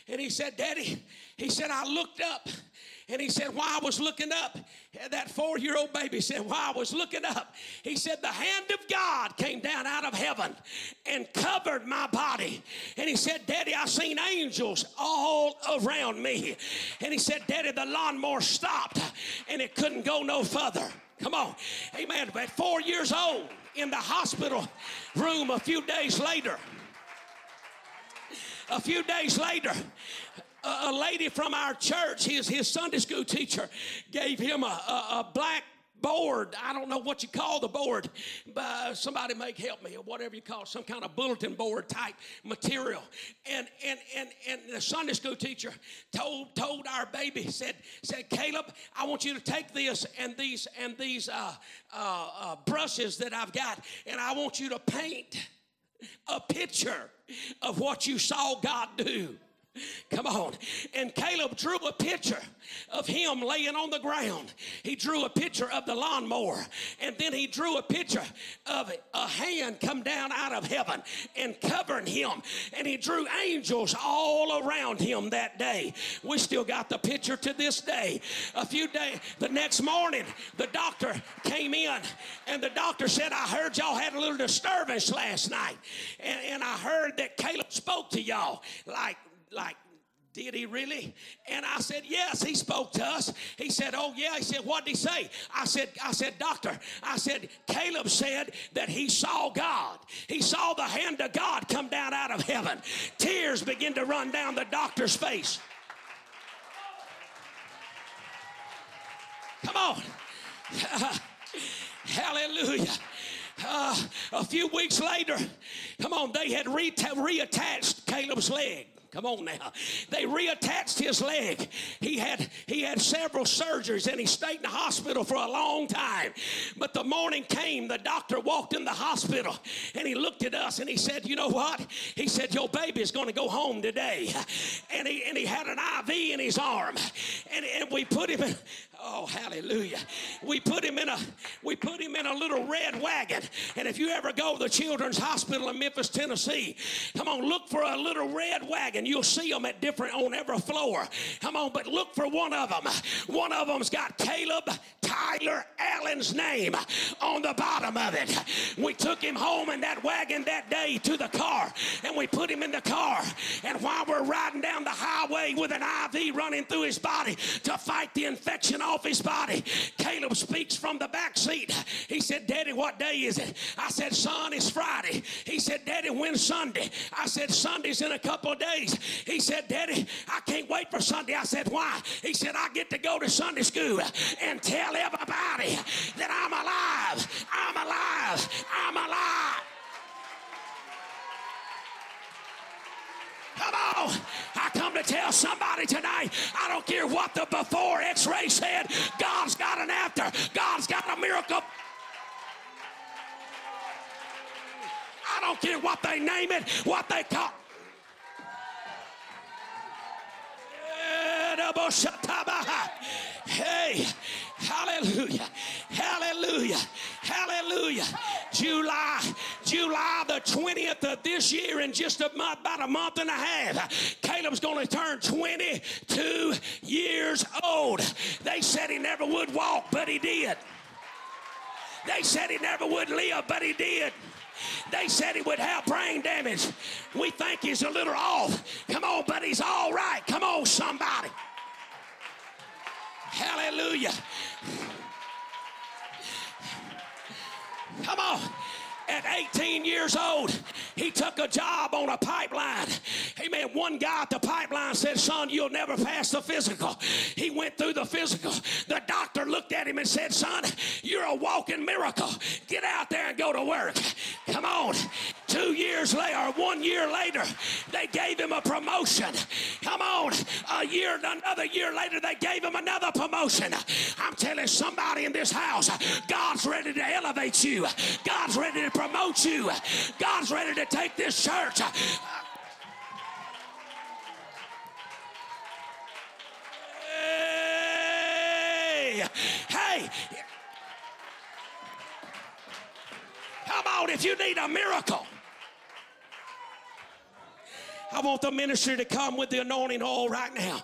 And he said, Daddy, he said, I looked up. And he said, While I was looking up, that four year old baby said, While I was looking up, he said, The hand of God came down out of heaven and covered my body. And he said, Daddy, I seen angels all around me. And he said, Daddy, the lawnmower stopped and it couldn't go no further. Come on. Amen. At four years old in the hospital room a few days later, a few days later, a, lady from our church, his, his Sunday school teacher, gave him a, a, a black board. I don't know what you call the board, but somebody make help me or whatever you call some kind of bulletin board type material. And and and and the Sunday school teacher told told our baby said said Caleb, I want you to take this and these and these uh, uh, uh, brushes that I've got, and I want you to paint a picture of what you saw God do. Come on. And Caleb drew a picture of him laying on the ground. He drew a picture of the lawnmower. And then he drew a picture of a hand come down out of heaven and covering him. And he drew angels all around him that day. We still got the picture to this day. A few days, the next morning, the doctor came in and the doctor said, I heard y'all had a little disturbance last night. And, and I heard that Caleb spoke to y'all like like, did he really? And I said, yes, he spoke to us. He said, oh yeah. He said, what did he say? I said, I said, doctor, I said, Caleb said that he saw God. He saw the hand of God come down out of heaven. Tears begin to run down the doctor's face. Come on. Hallelujah. Uh, a few weeks later, come on, they had re- reattached Caleb's leg. Come on now. They reattached his leg. He had he had several surgeries and he stayed in the hospital for a long time. But the morning came, the doctor walked in the hospital and he looked at us and he said, "You know what?" He said, "Your baby is going to go home today." And he and he had an IV in his arm. And, and we put him in Oh, hallelujah. We put him in a we put him in a little red wagon. And if you ever go to the Children's Hospital in Memphis, Tennessee, come on, look for a little red wagon. You'll see them at different on every floor. Come on, but look for one of them. One of them's got Caleb Tyler Allen's name on the bottom of it. We took him home in that wagon that day to the car, and we put him in the car. And while we're riding down the highway with an IV running through his body to fight the infection off his body. Caleb speaks from the back seat. He said, Daddy, what day is it? I said, Son, it's Friday. He said, Daddy, when's Sunday? I said, Sunday's in a couple of days. He said, Daddy, I can't wait for Sunday. I said, Why? He said, I get to go to Sunday school and tell everybody that I'm alive. I'm alive. I'm alive. Come on. I come tell somebody tonight, I don't care what the before x ray said, God's got an after. God's got a miracle. I don't care what they name it, what they call Hey, hallelujah, hallelujah, hallelujah. July, July the 20th of this year, in just about a month and a half, Caleb's going to turn 22 years old. They said he never would walk, but he did. They said he never would live, but he did. They said he would have brain damage. We think he's a little off. Come on, but he's all right. Come on, somebody. Hallelujah. Come on. At 18 years old, he took a job on a pipeline. Amen. One guy at the pipeline said, Son, you'll never pass the physical. He went through the physical. The doctor looked at him and said, Son, you're a walking miracle. Get out there and go to work. Come on. Two years later, one year later, they gave him a promotion. Come on. A year, and another year later, they gave him another promotion. I'm telling somebody in this house, God's ready to elevate you. God's ready to promote you. God's ready to take this church. Hey, hey. Come on, if you need a miracle. I want the ministry to come with the anointing oil right now.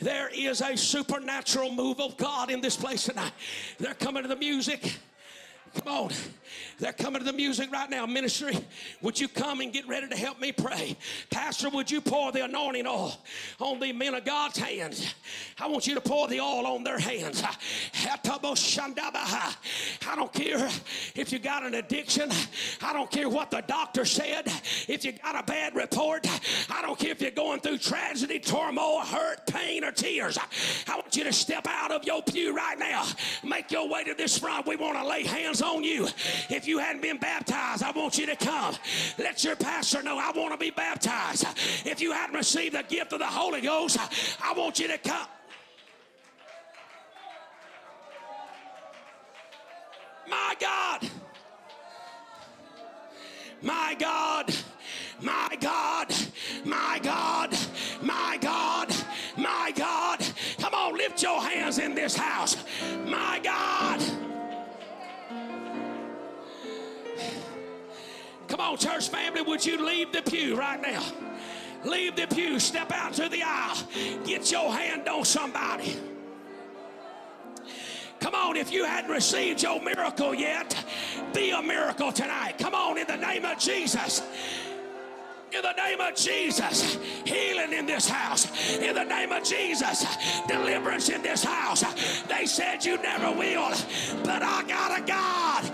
There is a supernatural move of God in this place tonight. They're coming to the music. Come on. They're coming to the music right now. Ministry, would you come and get ready to help me pray? Pastor, would you pour the anointing oil on the men of God's hands? I want you to pour the oil on their hands. I don't care if you got an addiction. I don't care what the doctor said. If you got a bad report, I don't care if you're going through tragedy, turmoil, hurt, pain, or tears, I want you to step out of your pew right now. Make your way to this front. We want to lay hands on you. If you hadn't been baptized, I want you to come. Let your pastor know I want to be baptized. If you hadn't received the gift of the Holy Ghost, I want you to come. My God. My God. My God. My God. My God. My God. Come on, lift your hands in this house. My God. Come on, church family, would you leave the pew right now? Leave the pew, step out to the aisle, get your hand on somebody. Come on, if you hadn't received your miracle yet, be a miracle tonight. Come on, in the name of Jesus. In the name of Jesus, healing in this house. In the name of Jesus, deliverance in this house. They said you never will, but I got a God.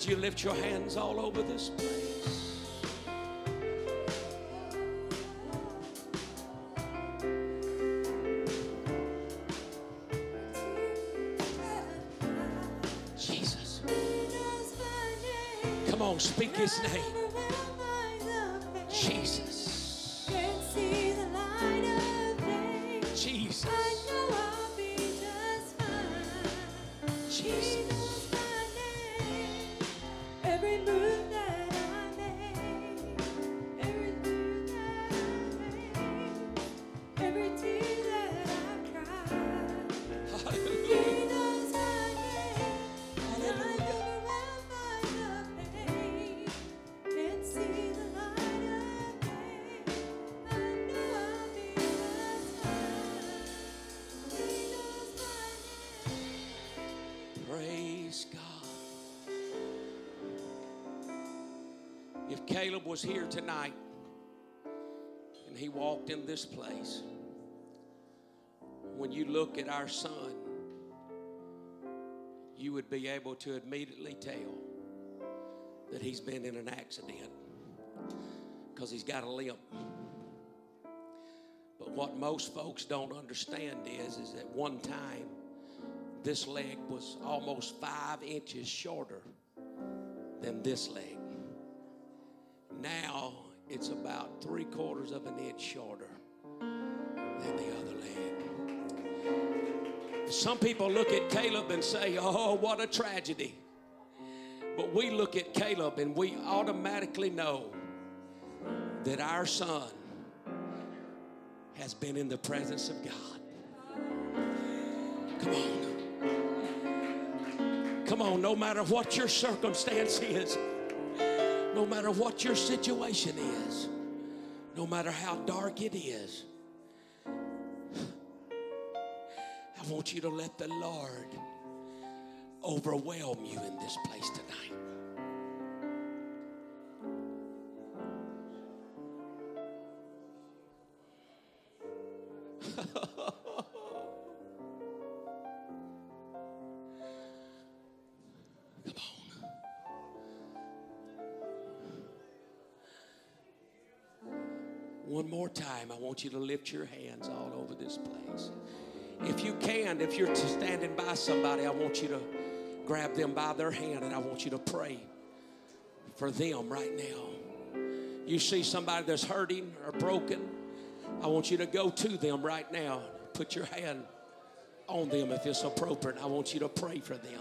Would you lift your hands all over this place? If Caleb was here tonight and he walked in this place, when you look at our son, you would be able to immediately tell that he's been in an accident because he's got a limp. But what most folks don't understand is, is at one time, this leg was almost five inches shorter than this leg. Now it's about three quarters of an inch shorter than the other leg. Some people look at Caleb and say, Oh, what a tragedy. But we look at Caleb and we automatically know that our son has been in the presence of God. Come on. Come on, no matter what your circumstance is, no matter what your situation is, no matter how dark it is, I want you to let the Lord overwhelm you in this place tonight. Want you to lift your hands all over this place. If you can, if you're standing by somebody, I want you to grab them by their hand and I want you to pray for them right now. You see somebody that's hurting or broken, I want you to go to them right now. Put your hand on them if it's appropriate. I want you to pray for them.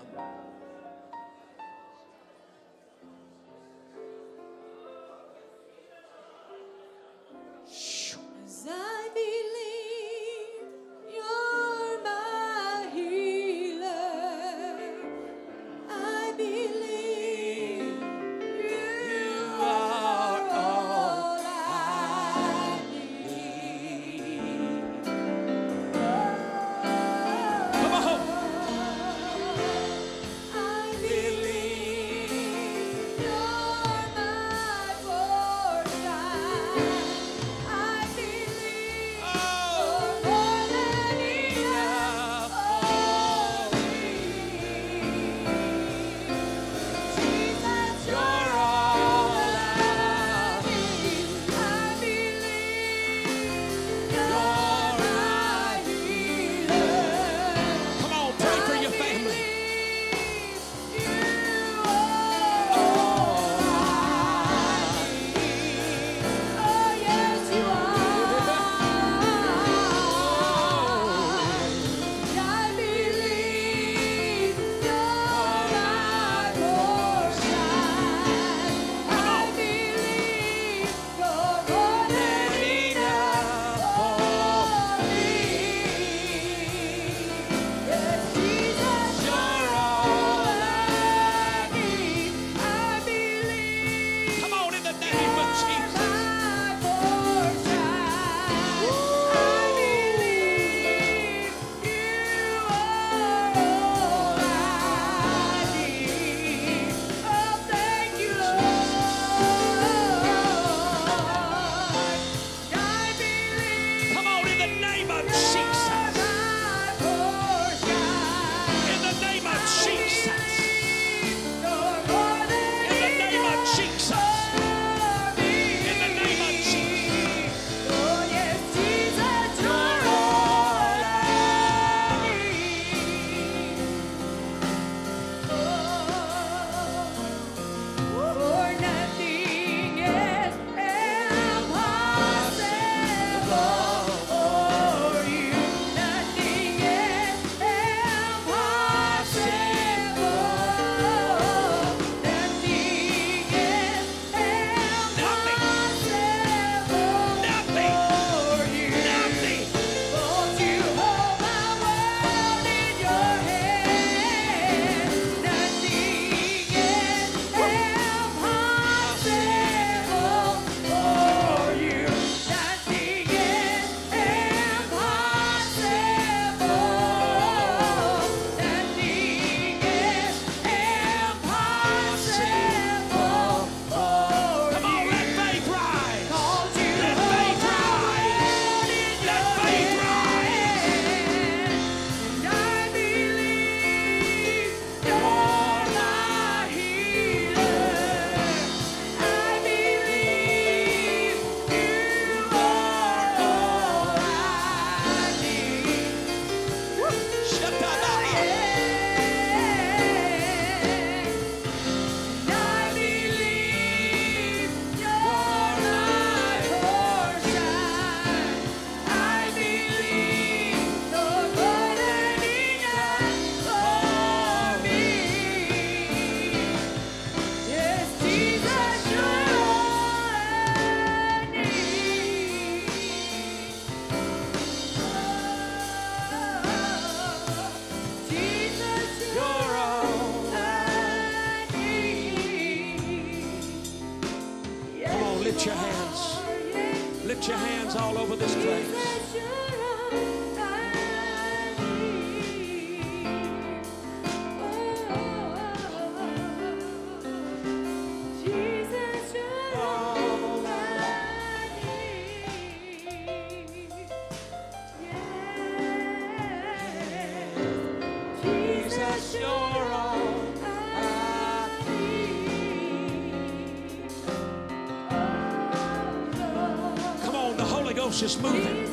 Ghost is moving.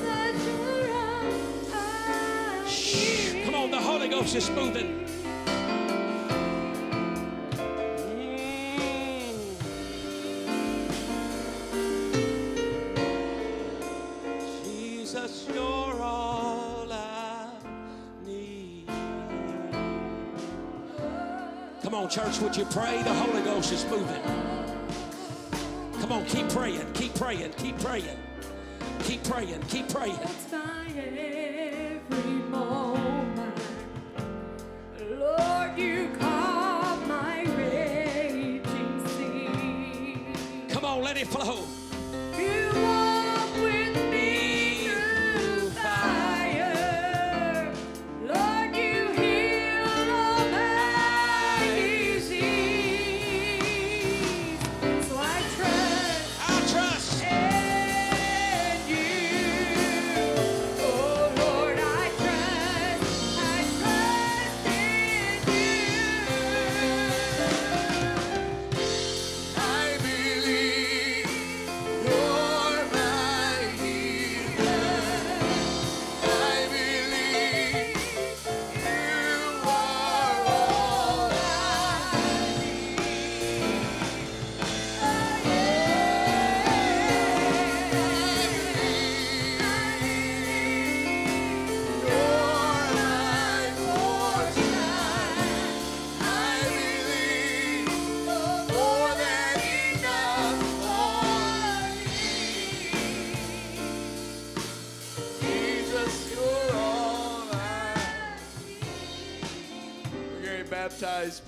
Shh. Come on, the Holy Ghost is moving. Come on, church, would you pray? The Holy Ghost is moving. Come on, keep praying, keep praying, keep praying, praying, keep praying. It's my every moment. Lord, you calm my raging sea. Come on, let it flow.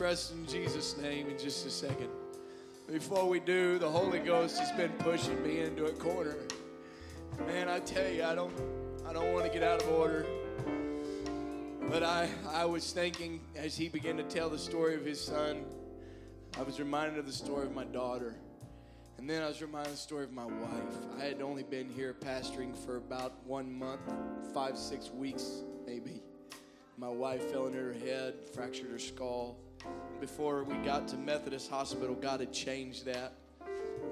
In Jesus' name in just a second. Before we do, the Holy Ghost has been pushing me into a corner. Man, I tell you, I don't, I don't want to get out of order. But I, I was thinking as he began to tell the story of his son, I was reminded of the story of my daughter. And then I was reminded of the story of my wife. I had only been here pastoring for about one month, five, six weeks maybe. My wife fell in her head, fractured her skull. Before we got to Methodist Hospital, God had changed that,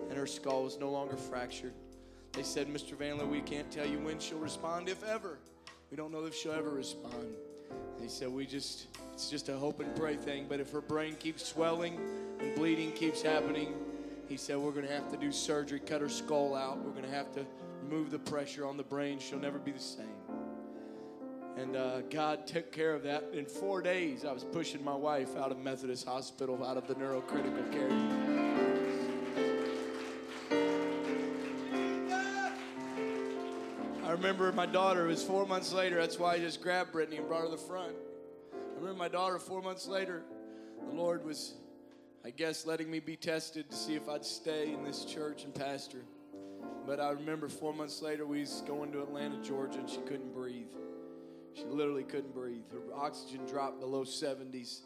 and her skull was no longer fractured. They said, Mr. Vanley, we can't tell you when she'll respond, if ever. We don't know if she'll ever respond. They said, we just, it's just a hope and pray thing, but if her brain keeps swelling and bleeding keeps happening, he said, we're going to have to do surgery, cut her skull out. We're going to have to remove the pressure on the brain. She'll never be the same. And uh, God took care of that. In four days, I was pushing my wife out of Methodist Hospital, out of the neurocritical care. I remember my daughter, it was four months later. That's why I just grabbed Brittany and brought her to the front. I remember my daughter, four months later, the Lord was, I guess, letting me be tested to see if I'd stay in this church and pastor. But I remember four months later, we was going to Atlanta, Georgia, and she couldn't breathe. She literally couldn't breathe. Her oxygen dropped below 70s.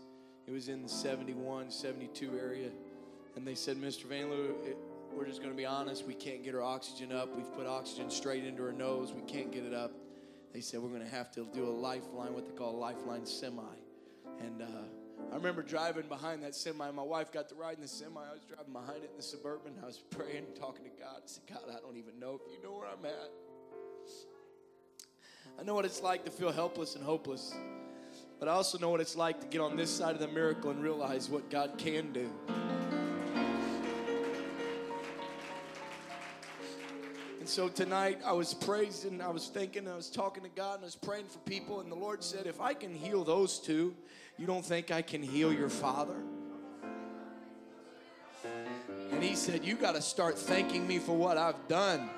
It was in the 71, 72 area. And they said, Mr. Van Loo, we're just going to be honest. We can't get her oxygen up. We've put oxygen straight into her nose. We can't get it up. They said, we're going to have to do a lifeline, what they call a lifeline semi. And uh, I remember driving behind that semi. My wife got to ride in the semi. I was driving behind it in the Suburban. I was praying, talking to God. I said, God, I don't even know if you know where I'm at. I know what it's like to feel helpless and hopeless, but I also know what it's like to get on this side of the miracle and realize what God can do. And so tonight I was praising, I was thinking, I was talking to God, and I was praying for people, and the Lord said, If I can heal those two, you don't think I can heal your father? And He said, You got to start thanking me for what I've done.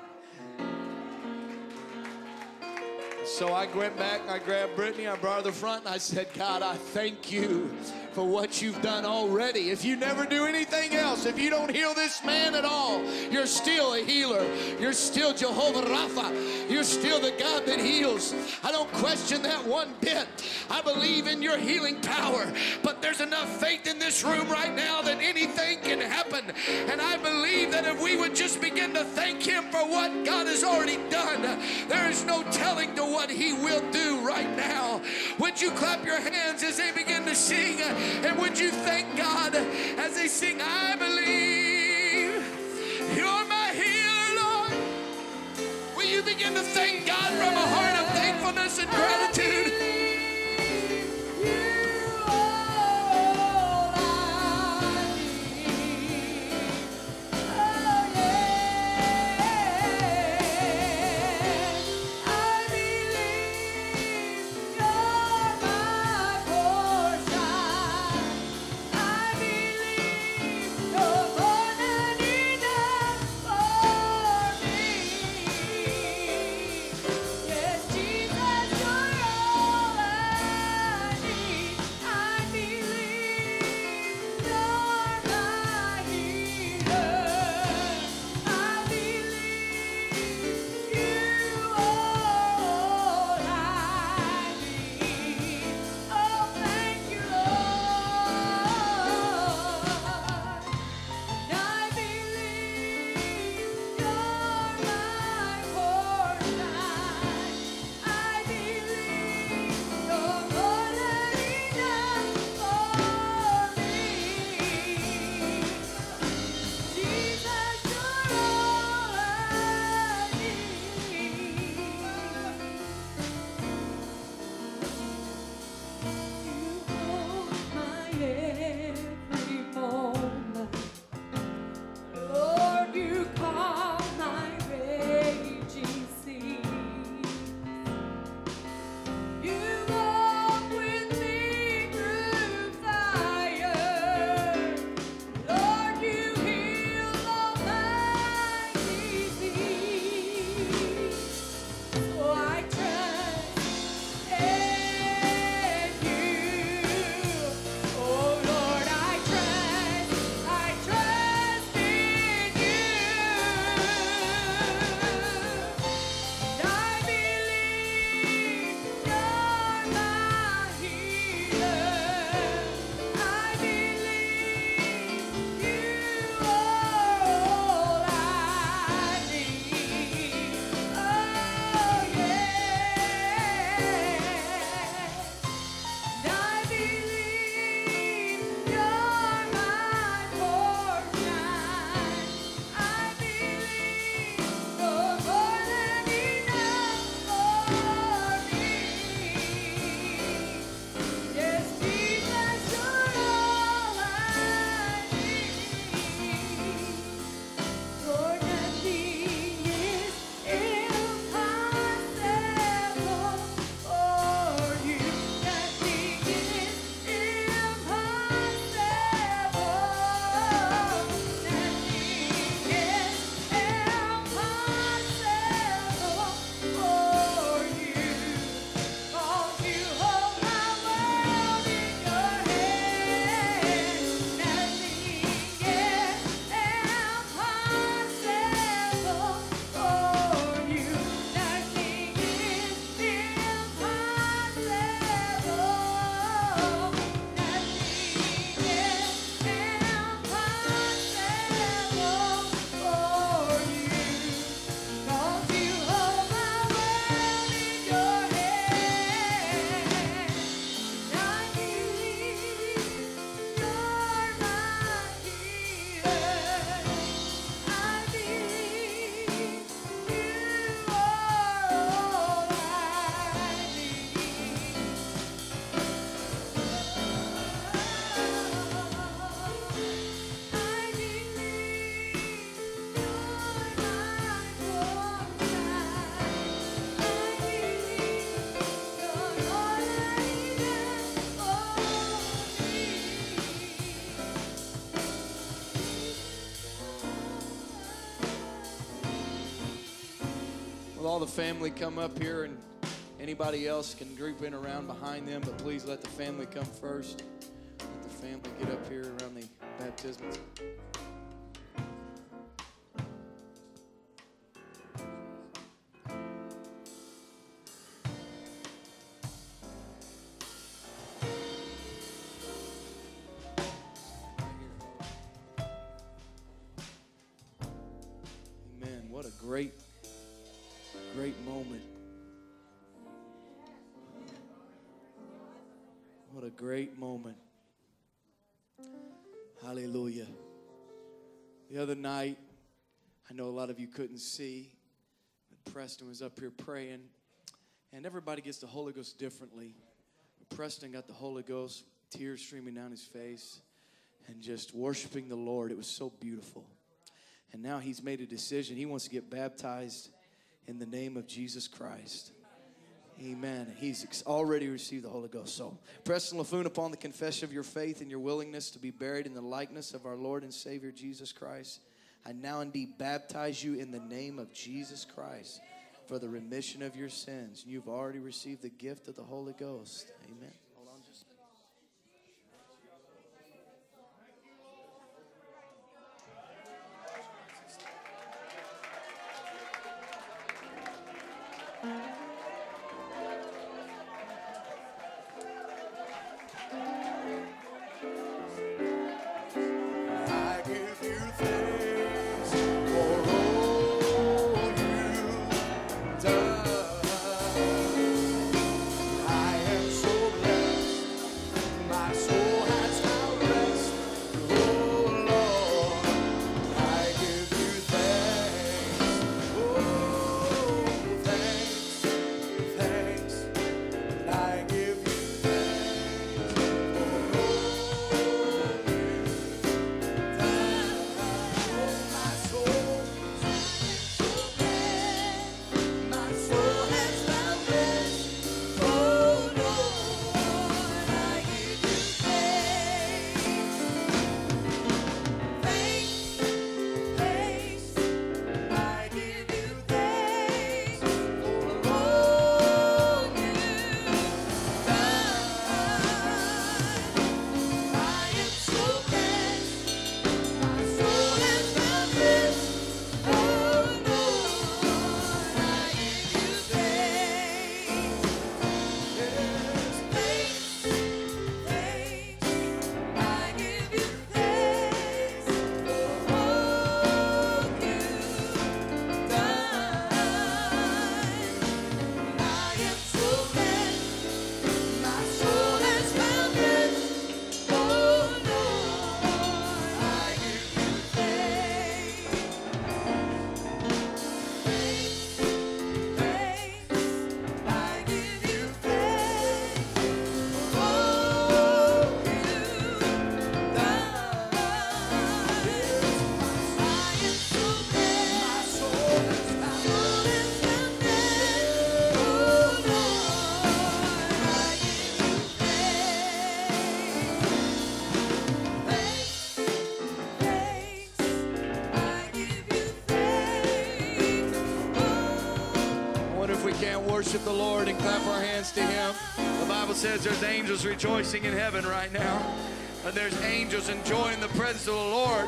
So I went back, and I grabbed Brittany, I brought her to the front, and I said, God, I thank you for what you've done already. If you never do anything else, if you don't heal this man at all, you're still a healer. You're still Jehovah Rapha. You're still the God that heals. I don't question that one bit. I believe in your healing power, but there's enough faith in this room right now that anything can happen. And I believe that if we would just begin to thank Him for what God has already done, there is no telling to what He will do right now. Would you clap your hands as they begin to sing? And would you thank God as they sing, I believe you're my healer, Lord? Will you begin to thank God from a heart of thankfulness and gratitude? The family come up here and, Anybody else can group in around behind them, but please let the family come first. Let the family get up here around the baptismal. Great moment. Hallelujah. The other night, I know a lot of you couldn't see, but Preston was up here praying, and everybody gets the Holy Ghost differently. Preston got the Holy Ghost, tears streaming down his face, and just worshiping the Lord. It was so beautiful. And now he's made a decision. He wants to get baptized in the name of Jesus Christ. Amen. He's already received the Holy Ghost. So, Preston LaFoon, upon the confession of your faith and your willingness to be buried in the likeness of our Lord and Savior Jesus Christ, I now indeed baptize you in the name of Jesus Christ for the remission of your sins. You've already received the gift of the Holy Ghost. Amen. Bible says there's angels rejoicing in heaven right now. And there's angels enjoying the presence of the Lord.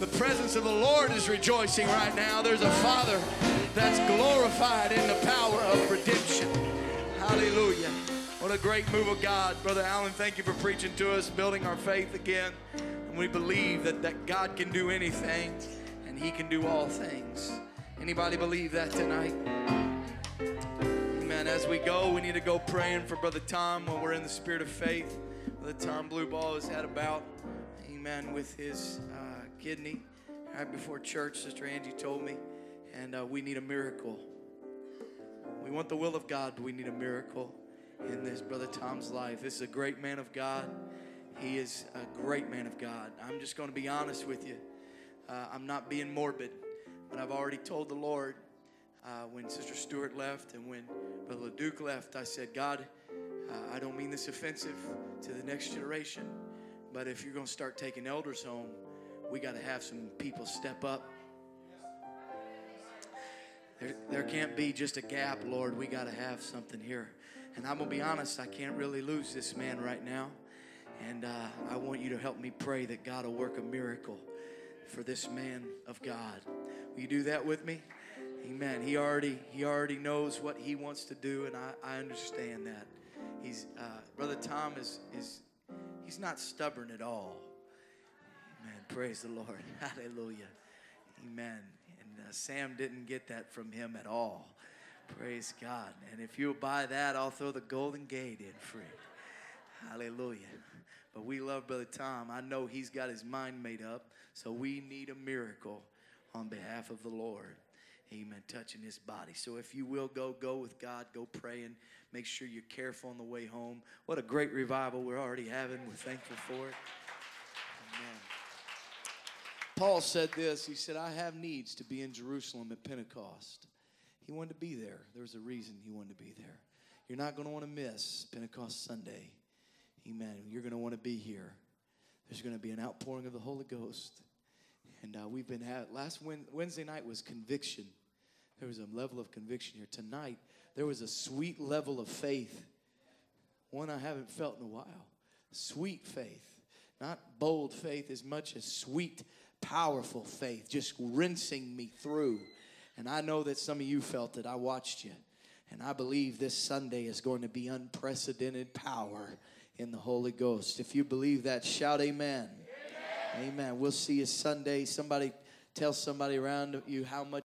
The presence of the Lord is rejoicing right now. There's a Father that's glorified in the power of redemption. Hallelujah. What a great move of God. Brother Allen, thank you for preaching to us, building our faith again. And we believe that, that God can do anything and He can do all things. Anybody believe that tonight? As we go, we need to go praying for Brother Tom while we're in the spirit of faith. Brother Tom Blueball has had about, amen, with his uh, kidney right before church. Sister Angie told me, and uh, we need a miracle. We want the will of God. but We need a miracle in this Brother Tom's life. This is a great man of God. He is a great man of God. I'm just going to be honest with you. Uh, I'm not being morbid, but I've already told the Lord uh, when Sister Stewart left and when Brother LeDuc left, I said, God, uh, I don't mean this offensive to the next generation, but if you're going to start taking elders home, we got to have some people step up. There, there can't be just a gap, Lord. We got to have something here. And I'm going to be honest, I can't really lose this man right now. And uh, I want you to help me pray that God will work a miracle for this man of God. Will you do that with me? Amen. He already he already knows what he wants to do, and I, I understand that. He's uh, brother Tom is is he's not stubborn at all. Amen. Praise the Lord. Hallelujah. Amen. And uh, Sam didn't get that from him at all. Praise God. And if you'll buy that, I'll throw the golden gate in free. Hallelujah. But we love Brother Tom. I know he's got his mind made up, so we need a miracle on behalf of the Lord. Amen. Touching his body. So if you will go, go with God, go pray and make sure you're careful on the way home. What a great revival we're already having. We're thankful for it. Amen. Paul said this. He said, I have needs to be in Jerusalem at Pentecost. He wanted to be there. There was a reason he wanted to be there. You're not going to want to miss Pentecost Sunday. Amen. You're going to want to be here. There's going to be an outpouring of the Holy Ghost. And uh, we've been had last Wednesday night was conviction. There was a level of conviction here. Tonight, there was a sweet level of faith, one I haven't felt in a while. Sweet faith, not bold faith as much as sweet, powerful faith, just rinsing me through. And I know that some of you felt it. I watched you. And I believe this Sunday is going to be unprecedented power in the Holy Ghost. If you believe that, shout amen. Amen. amen. We'll see you Sunday. Somebody tell somebody around you how much.